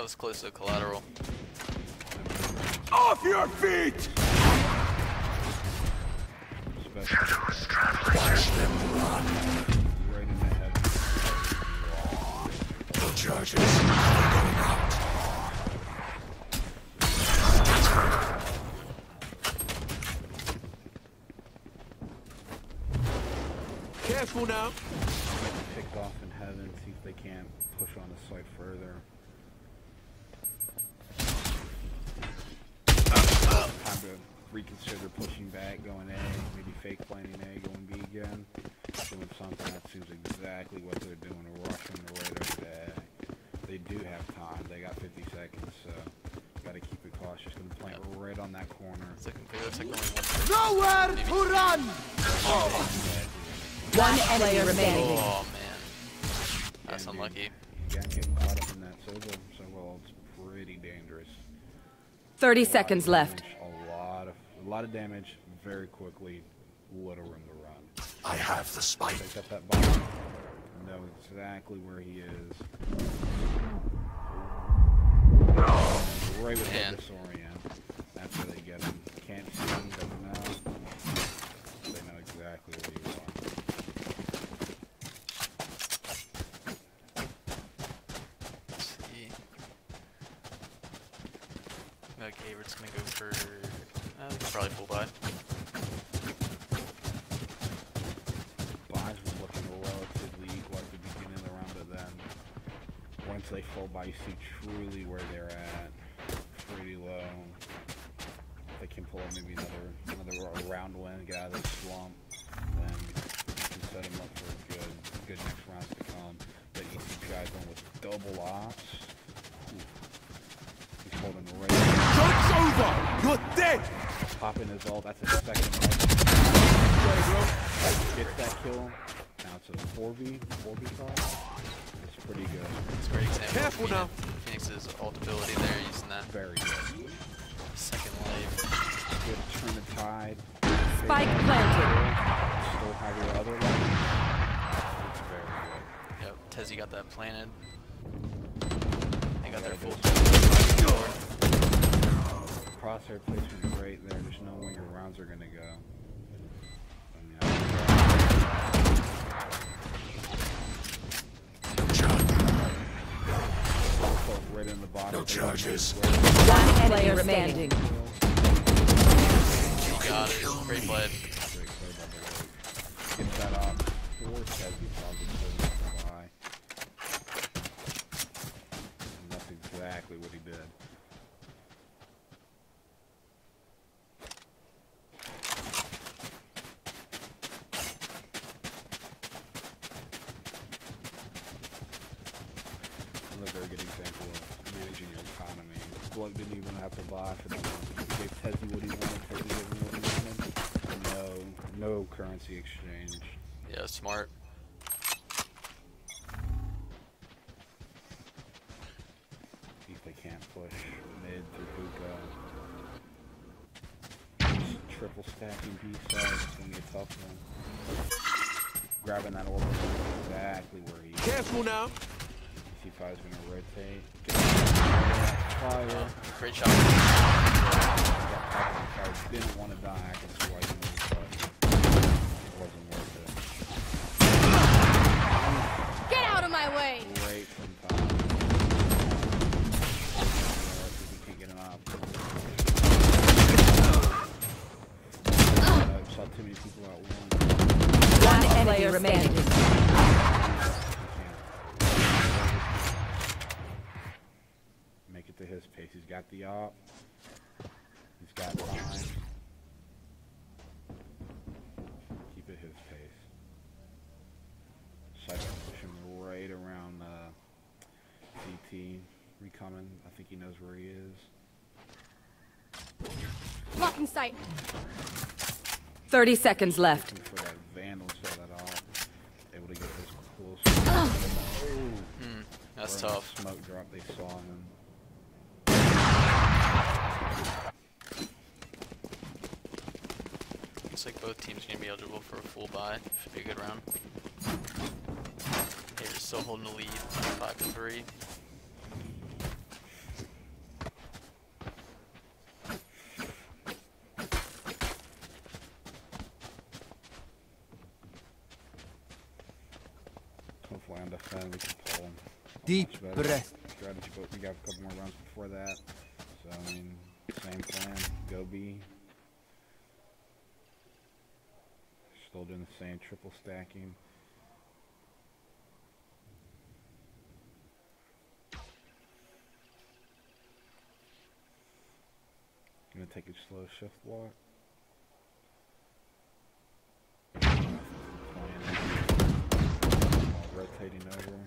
Was close to collateral. Off your feet! Especially Watch them run. right in the head. No charges. Cover going out. Careful now. Picked off in heaven, see if they can't push on the site further. Time to reconsider pushing back, going A, maybe fake planning A, going B again. Doing something that seems exactly what they're doing, rushing the right over to A. They do have time, they got 50 seconds, so gotta keep it cautious. Gonna plant right on that corner. It's looking good. Looks like only oh, one. Nowhere to run! One enemy remaining. Oh man, that's And, dude, unlucky. Again, getting caught up in that Sozo, so well, it's pretty dangerous. 30 A lot of seconds left. Damage, A lot of, a lot of damage, very quickly, little room to run. I have the spike. Pick up that bomb, know exactly where he is. No. Right with Man. the disorient. That's where they get him. Can't see him, doesn't know. They know exactly where you are. Let's see. Okay, we're just gonna go for. We can probably full buy. Buys were looking relatively equal at the beginning of the round, but then once they fall by, you see truly where they're at. Pretty low. They can pull up maybe another another round win, get out of the slump, then you can set them up for a good good next rounds to come. But you see guys going with double ops. Ooh. He's holding right. Joke's over. You're dead. Popping his ult. That's a second ult. Gets that kill. Now it's a 4v, 4v fight. It's pretty good. It's a great example. Careful now. Phoenix- Phoenix's ult ability there, using that Very good. second life. Good turn the tide. Spike planted. Still have your other leg. It's very good. Yep, Tezzy got that planted. They got their full. Go. Crosshair placement is great there. There's no where your rounds are gonna go. I No right in the bottom. No charges. One enemy remaining. He got it. Great play. Great play by the Lake. Gets that off. Four Tezzy probably so high. And that's exactly what he did. Another very good example of managing your economy. Glug didn't even have to buy for them. He gave Tezzy what he wanted, Tezzy gave him what he wanted. No, no currency exchange. Yeah, smart. If they can't push mid through hookah. Triple stacking B side is gonna be a tough one. Grabbing that order exactly where he is. Careful now. C5 is gonna rotate. Get fire. Great shot. Didn't want to die. I can see why he moved, but it wasn't worth it. Get out of my way! Great from top. He can't get him up. Uh, saw too many people out one. One enemy remaining. He can't. Make it to his pace. He's got the op. He's got time. Keep it his pace. Cypher pushing right around uh, CT. Recoming. I think he knows where he is. Sight. 30 seconds left. Looking for that vandal shot at all. Able to get this close. Oh. That's Or in the tough. Smoke drop they saw him. Looks like both teams are gonna be eligible for a full buy. Should be a good round. Haters still holding the lead, five to three. Hopefully on defend we can pull him. Deep Much better breath. Strategy, but we got couple more rounds before that. So I mean, same plan. Go B. Still doing the same triple stacking. Gonna take a slow shift block. Rotating over.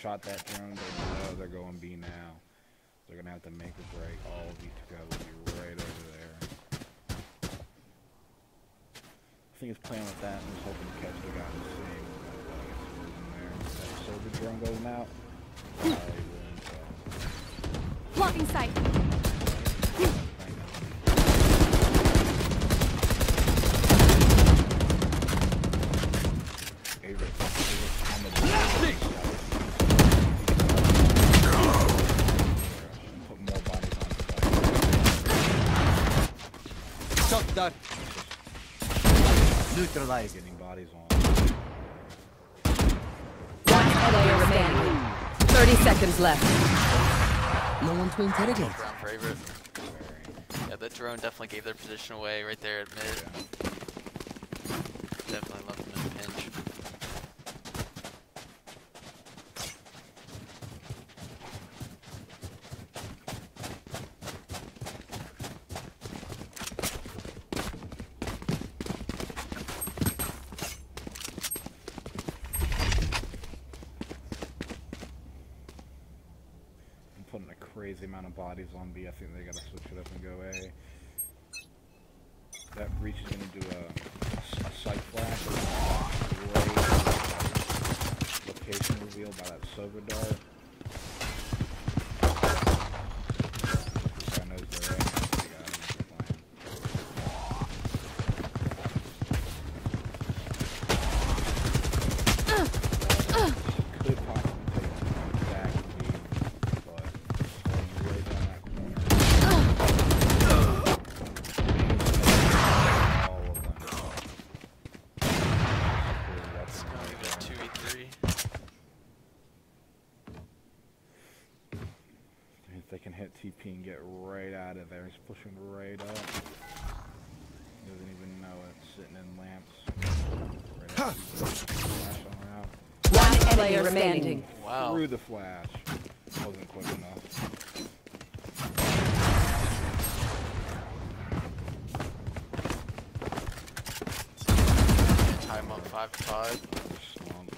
Shot that drone, they're going B now. They're gonna have to make a break. All of you together will be right over there. I think it's playing with that and was hoping to catch the guy in the same. That Sova drone going out. So. Blocking uh, sight. Put more bodies on site. Shot that. Neutralized. Getting bodies on. One player remaining. 30 seconds left. No one to interrogate. Round favorite. Yeah, that drone definitely gave their position away right there at mid. Definitely left them in a pinch. I'm putting a crazy amount of bodies on B. I think they gotta switch it up and go A. That breach is gonna do a, a, a sight flash. Great location reveal by that Sova dart. This guy knows they're A. They got him. They're playing. Could possibly take back B, but holding really down that corner. All of them. It's gonna give it a 2v3. If they can hit TP and get right out of there, he's pushing right up. He doesn't even know it, sitting in lamps. Right up. Flash on out. One player remaining. Wow. Through the flash. Wasn't quick enough. Tie 'em up 5 to 5. Slump.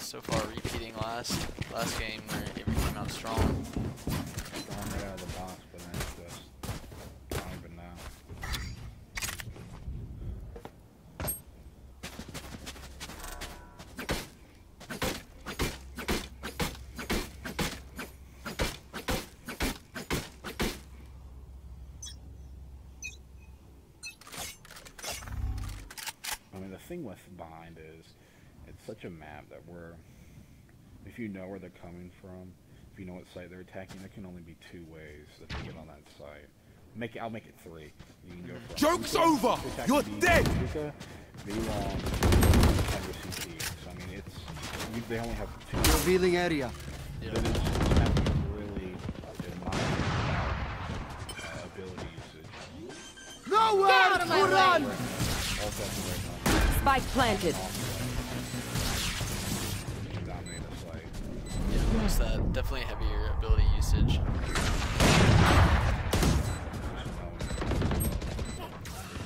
So far, repeating last last game where Averett came out strong. Storm right out of the box, but then it's just, I don't even know. I mean, the thing with Bind is, it's such a map that we're, if you know where they're coming from, if you know what site they're attacking, there can only be two ways that they get on that site. Make it, I'll make it three. You can go from Joke's Hookah, over! You're B, dead! Hookah, B long, under CT. So I mean, it's you, they only have two. Revealing area. Yeah. But it's this map really, in my opinion, uh, ability usage. Nowhere out of my to way! Spike planted. now. Dominate the site. Yeah, notice that. Definitely heavier ability usage.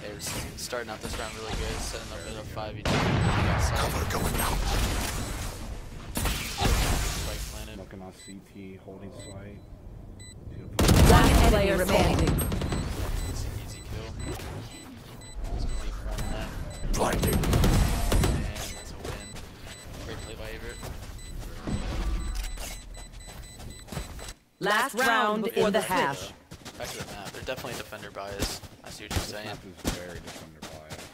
They were s- starting out this round really good, setting up in a 5v2. Cover going out. Spike planted. Looking on CT, holding site. See the One player remaining. It's Last round before the half. Back to the map. They're definitely defender bias. I see what you're This saying. map is very defender bias.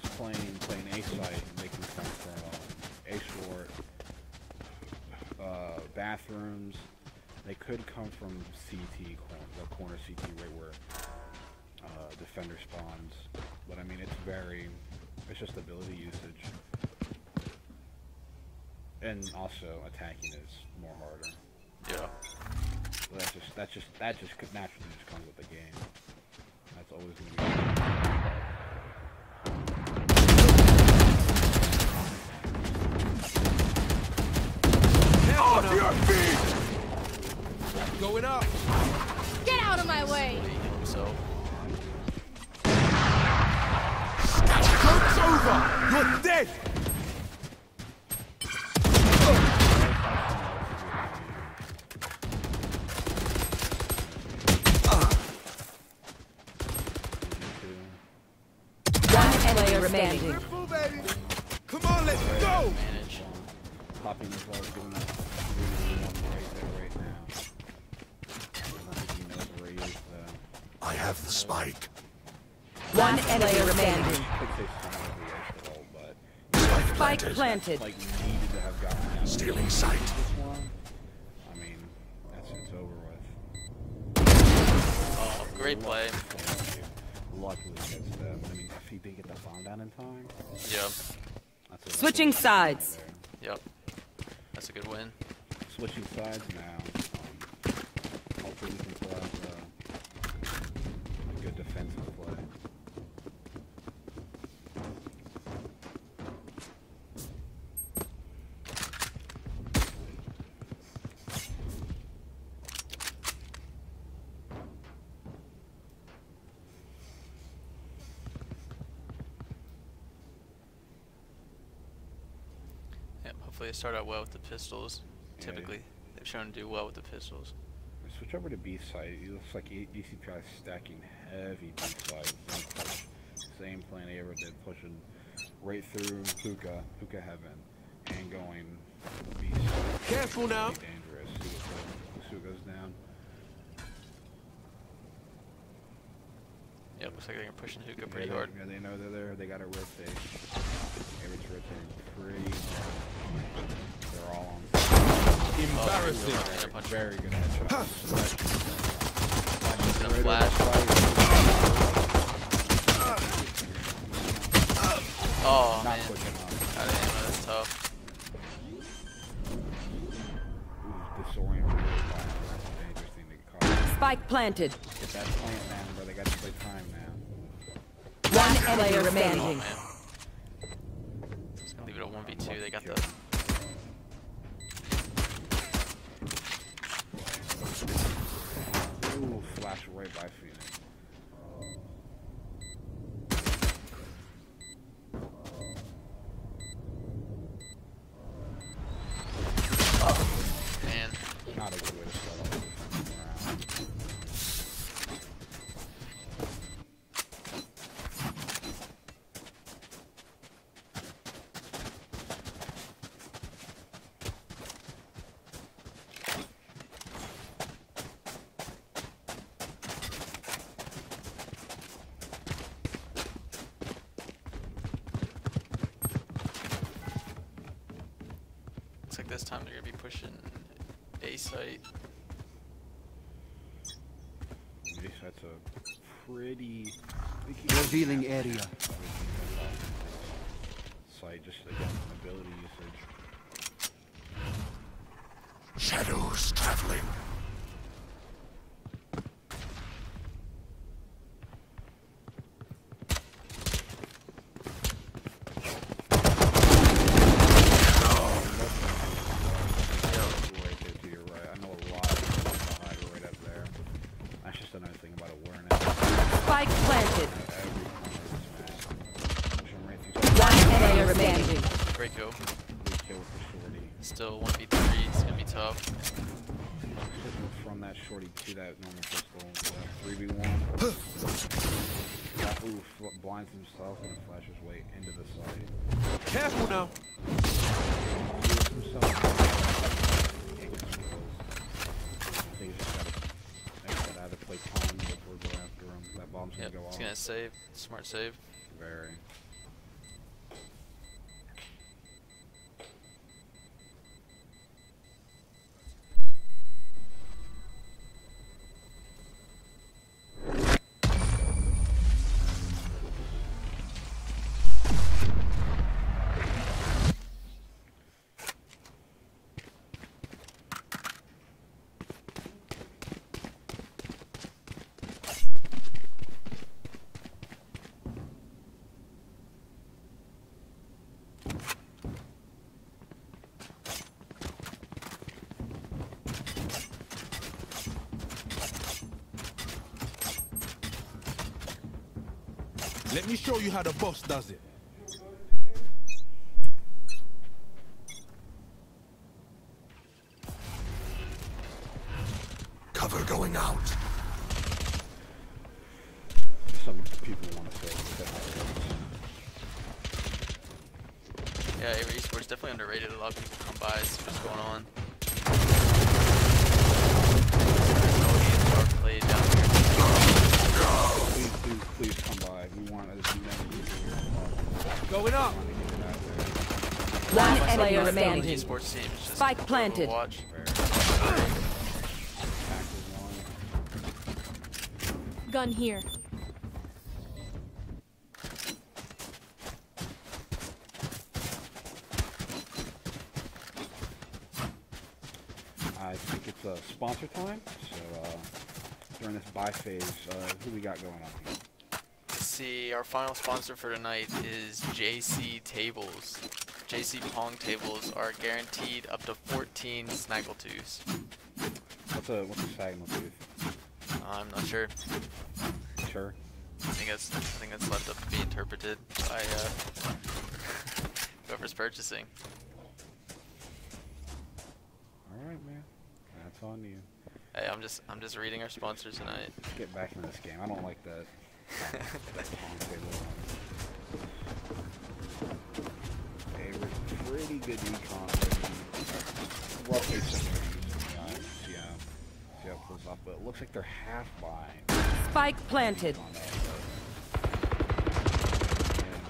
Just playing playing A site, they can come from uh, A short, uh, bathrooms. They could come from CT corner, the corner CT right where uh, defender spawns. But I mean, it's very, it's just ability usage, and also attacking is more harder. Yeah. So that's just that's just that just could naturally just comes with the game. That's always gonna be. Off your feet! Going up. Get out of my way! He healed. Joke's over. You're dead. One player remaining. Careful, baby. Come on, let's go. Manage. Popping as well, doing that. One right there. I don't think he knows where he is, though. I have the spike. One player remaining. Could say some of the edge at all, but Spike Spike planted. planted. like needed to have gotten that. Stealing sight. This one, I mean, that's it's over with. Oh, great play. Luckily gets them. Uh, I mean, if he did get the bomb down in time, Yep. that's a Switching that's a- sides. there. Yep. That's a good win. Switching sides now. Um, hopefully we can pull out uh, a good defensive play. Yep. Hopefully they start out well with the pistols. Yeah. Typically, they've shown to do well with the pistols. Switch over to B side. It looks like ECPI is stacking heavy B side. Same push. Same plan they ever did, pushing right through hookah, hookah heaven, and going B side. Careful now. Dangerous. See what goes, see what goes down. Yep. Looks like they're pushing hookah Yeah, pretty they, hard. yeah, they know they're there. They got to rotate. Rotating pretty. They're all on. Embarrassing. A punch. Very good headshot. Gonna flash. Oh Not man. quick enough. Out of ammo, that's tough. Ooh, disoriented really fast. That's a dangerous thing to get caught. Spike planted. Get that plant man, bro. They got to play time now. One player Oh remaining. Man. Just gonna leave it at 1v2. They got the. Ooh, flash right by Phoenix. Man. Not a good way to start off the round. Looks like this time they're gonna be pushing A site. Yes, that's a pretty. Revealing area. Site just again ability usage. Shadows traveling. Right there to your right. I know a lot of people hide right up there. That's just another thing about awareness. Spike planted. Every corner of this map. Pushing right through One player remaining. Great go. Blue kill for shorty. Still 1v3. It's gonna be tough. Sitting in front from that shorty to that normal pistol. Three v one. Oof, fl- blinds himself and flashes way into the side. Careful now. Himself. Can't get some kills. I think he's just gotta, I gotta either play Tom or go after him. That bomb's Yep, gonna go it's gonna save. Smart save. Very. Let me show you how the boss does it. Cover going out. Some people want to say Yeah, Esports definitely underrated. A lot of people come by, see what's going on. Dark play down here. please, please, please come by. We want as many here. Going up. We want to get it out there. One Myself, player not remaining. Esports team. It's just Spike planted. Watch. Fair. Attack is on. Gun here. I think it's uh, sponsor time. So uh, during this buy phase, uh, who we got going on? Let's see, our final sponsor for tonight is JC Tables. JC Pong tables are guaranteed up to 14 snaggletooths. What's a what's a tooth? I'm not sure. Sure. I think that's I think that's left up to be interpreted by uh, (laughs) whoever's purchasing. All right, man. That's on you. Hey, I'm just I'm just reading our sponsors tonight. Let's get back into this game. I don't like that. That Pong table. Hey, we're pretty good econ. Well, played some guys. See how see how it but it looks like they're half buying Spike planted. on that. But, yeah.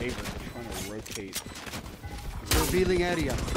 Averett trying to rotate Revealing area.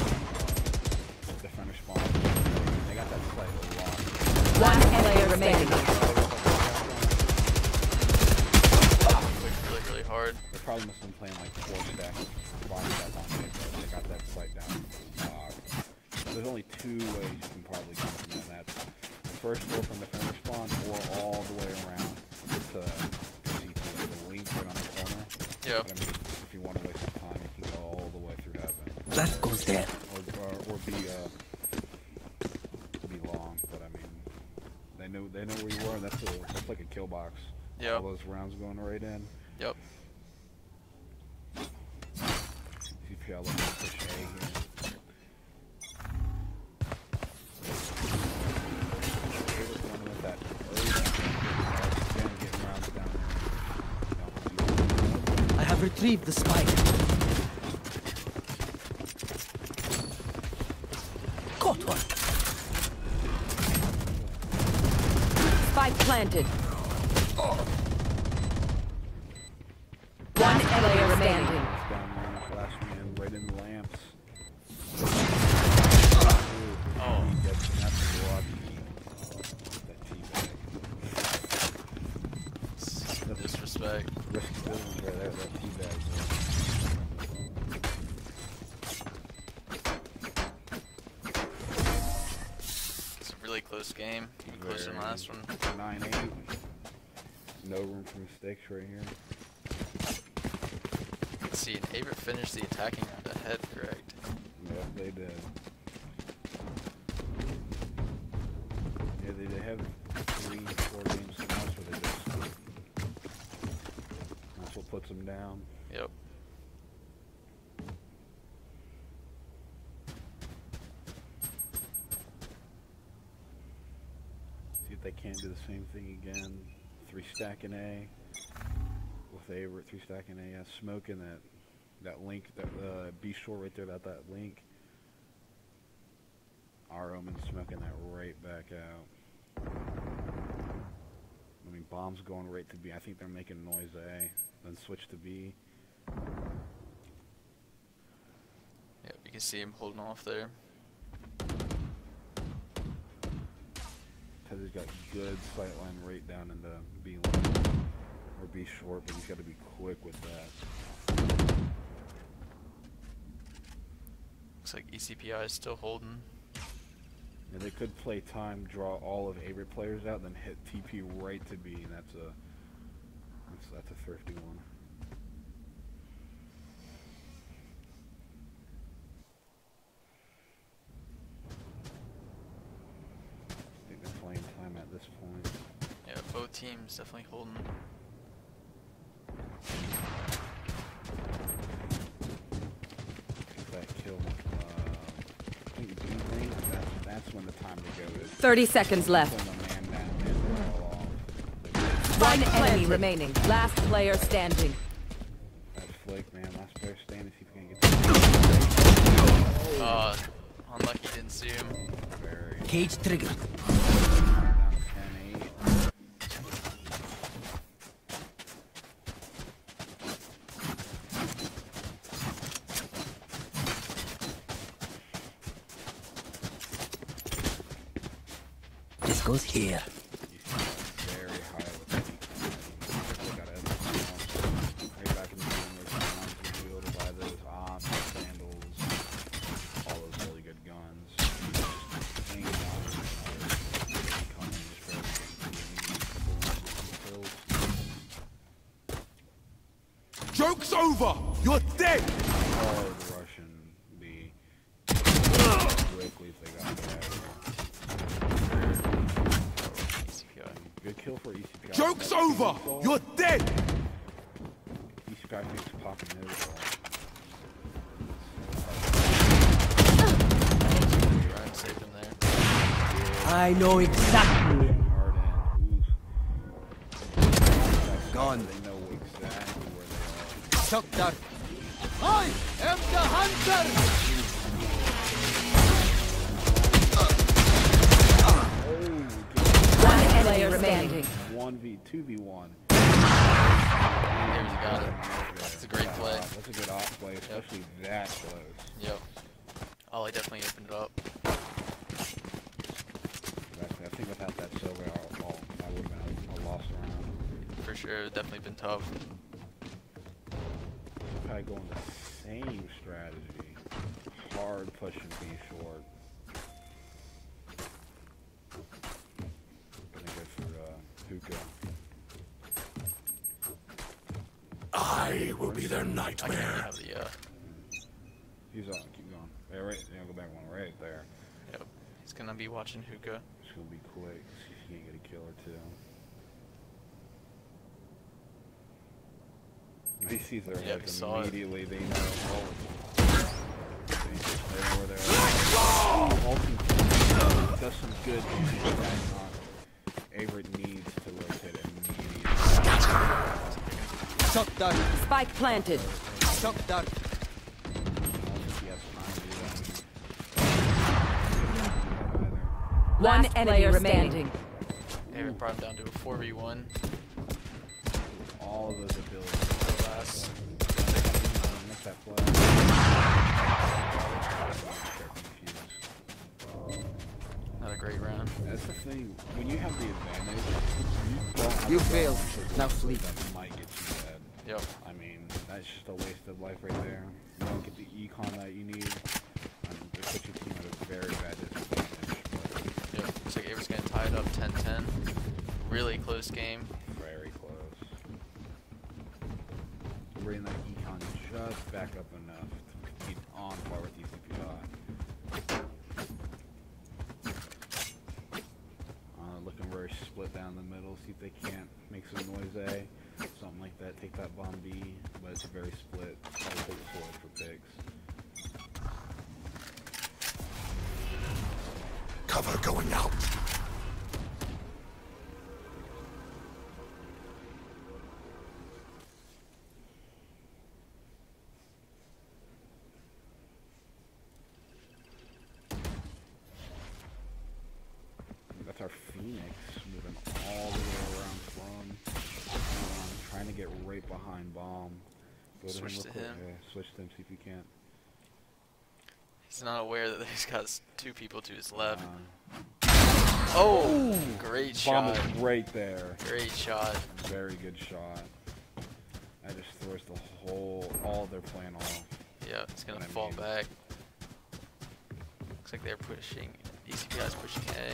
Retrieved the spike. Caught one. Spike planted. One player remaining. sticks right here. Let's see, and Averett finished the attacking round ahead, correct? Yep, they did. Yeah, they, they have three, four games now, so they just... That's what puts them down. Yep. See if they can't do the same thing again. Three stack in A. With A, we're three stack in A. Yeah, smoking that that link, that uh, B short right there, that that link. Our Omen smoking that right back out. I mean, bombs going right to B. I think they're making noise A, then switch to B. Yep, you can see him holding off there. Because he's got good sight line right down into B line. Or B short, but he's got to be quick with that. Looks like ECPI is still holding. Yeah, they could play time, draw all of Averett players out, then hit TP right to B, and that's a that's that's a thrifty one. I think they're playing time at this point. Yeah, both teams definitely holding. That kill, uh, I think B that's that's when the time to go is. 30 seconds left. When the man down, man, they're all off. One enemy remaining. Last player standing. That flake, man. Last player standing. See if we can get. Uh, unlucky didn't see him. Cage triggered. down 10 8. This goes here. Know exactly. Watching hookah. It's gonna be quick. See if he can get a kill or two. If he sees their Yep, heads he saw it. immediately, they know. Oh, they, they know where they're at. Oh, ulti some good damage on. Averett needs to rotate immediately. Shock dart. Spike planted. Shock dart. He has time to do that. One enemy remaining. David brought him down to a 4v1. All of those abilities. Last. Miss that. Another great round. That's the thing. When you have the advantage, you don't You to failed. Now yourself sleep. That might get you dead. Yep. I mean, that's just a waste of life right there. You don't get the econ that you need. Um, it puts your team at a very bad 10. Really close game. Very close. We're in that econ just back up enough to keep on par with you Uh, looking very split down the middle, see if they can't make some noise A. Something like that, take that bomb B, but it's very split. Probably take the sword for pigs. cover going out. He's not aware that he's got two people to his left. Uh, Oh, great bomb shot. is right there. Great shot. Very good shot. That just throws the whole all their plan off. Yeah, it's gonna What I fall mean. back. Looks like they're pushing. ECPI's pushing A.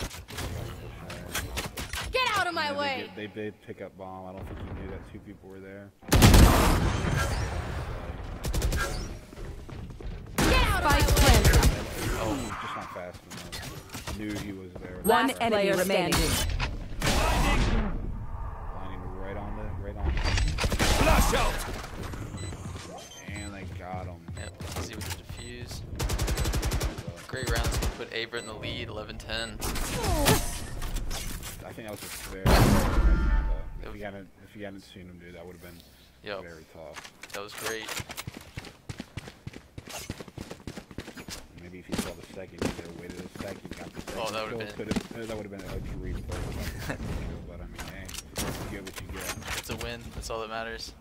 Get out of my And they way. get- They did pick up bomb. I don't think he knew that two people were there. Get out of my Spike way. Planted. Oh, just not fast enough. Knew he was there. One Right. enemy remaining. Lining right on the right on. Flash out. And they got him. Yep, easy with the defuse. Great round. That's gonna put Averett in the lead, 11-10. I think that was just fair. If you hadn't if you hadn't seen him do that would have been Yep, very tough. that was great. You saw the second, you could have waited a second, got the oh, second. Oh, that would've been- could've- that would have been a dream play. but I mean, hey, you get what you get. It's a win. That's all that matters.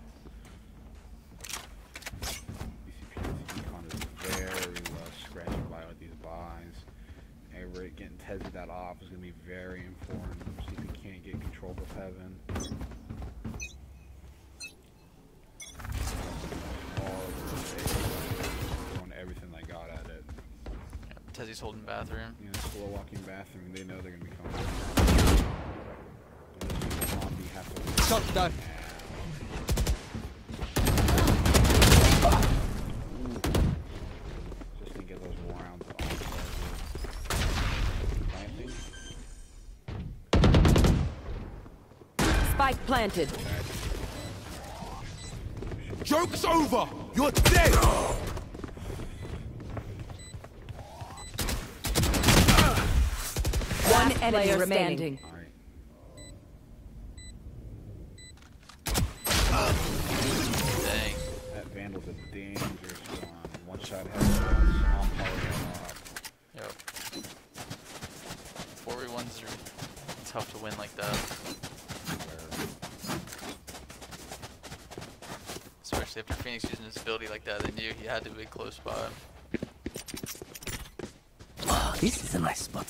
Is very well scratching by with these buys. Getting Tezzy that off is going to be very important. Yep, Tezzy's holding bathroom. You know, slow walking bathroom, they know they're going to be coming. But this is a zombie have to Shot down. Just to get those rounds off. Planting. Spike planted. Joke's over. You're dead. One enemy remaining. Alright. Dang. That Vandal's a dangerous one. One shot headshots. I'm powering up. Yep. 4v1s are tough to win like that. Especially after Phoenix using his ability like that, they knew he had to be close by. This is a nice spot.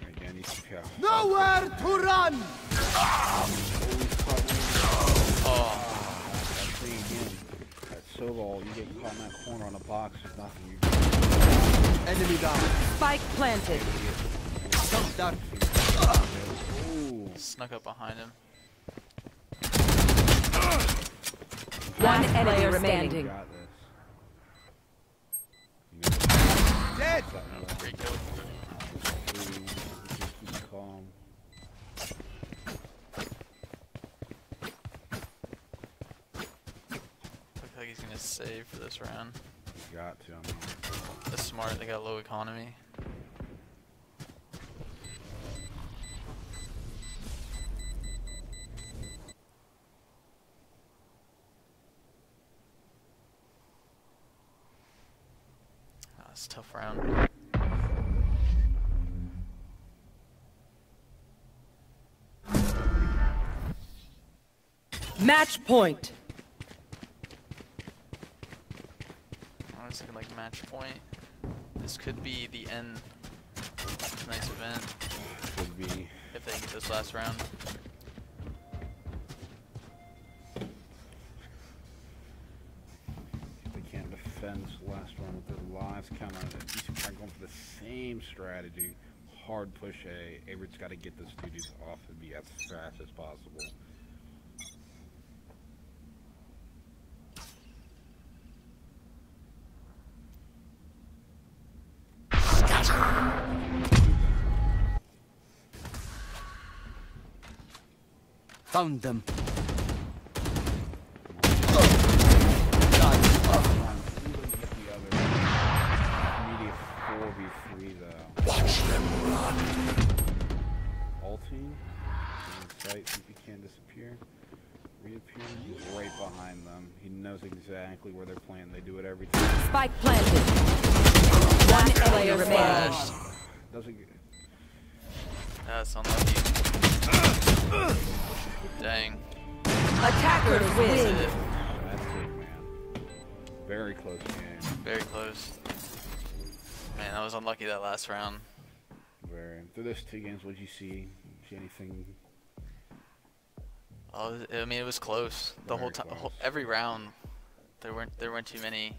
Again, you see how Nowhere to run! Oh, that thing again. That solo, you get caught in that corner on a box, there's nothing you Enemy down. Spike planted. Shot down. Ooh. snuck up behind him. One enemy You remaining. got this. You know, Dead. that one. Great kill. Three, just keep calm. Looks like he's gonna save for this round. You got to, I mean. That's smart, they got low economy. Ah, it's a tough round. Match point. I was thinking like match point. This could be the end of tonight's event Could be. if they get this last round. Last run with their lives count on it. DC trying going for the same strategy. Hard push A. Averett's got to get this dudes off and be as fast as possible. Found them. Watch them run. Ulting. Sight, think he can disappear. Reappear. He's right behind them. He knows exactly where they're playing. They do it every time. Spike planted. One player remaining. Doesn't get. Ah, That's unlucky. Dang. Attackers win. That's it, man. Very close game. Very close. Man, I was unlucky that last round. Very. Through those two games, what did you see? See anything? Oh, I mean, it was close the whole time. Every round, there weren't there weren't too many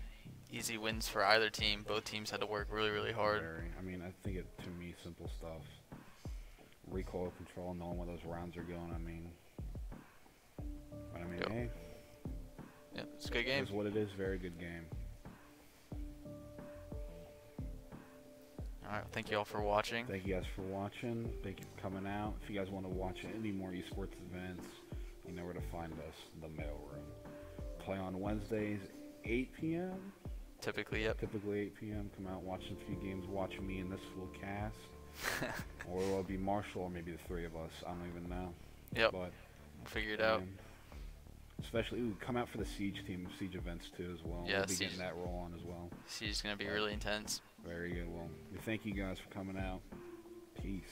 easy wins for either team. Both teams had to work really, really hard. Very. I mean, I think it to me simple stuff. Recoil control, knowing where those rounds are going. I mean, but I mean, Yep. hey, Yeah, it's a good game. is what it is. Very good game. All right, thank you all for watching. Thank you guys for watching. Thank you for coming out. If you guys want to watch any more esports events, you know where to find us. The mailroom. Play on Wednesdays, 8 p.m. Typically, yep. Typically 8 p.m. Come out, watch a few games, watch me and this little cast. (laughs) or it'll be Marshal or maybe the three of us. I don't even know. Yep. But we'll Figure it out. Especially ooh, come out for the siege team, siege events too as well. Yeah, we'll be Siege- getting that roll on as well. Siege is gonna be really intense. Very good. Well, we thank you guys for coming out. Peace.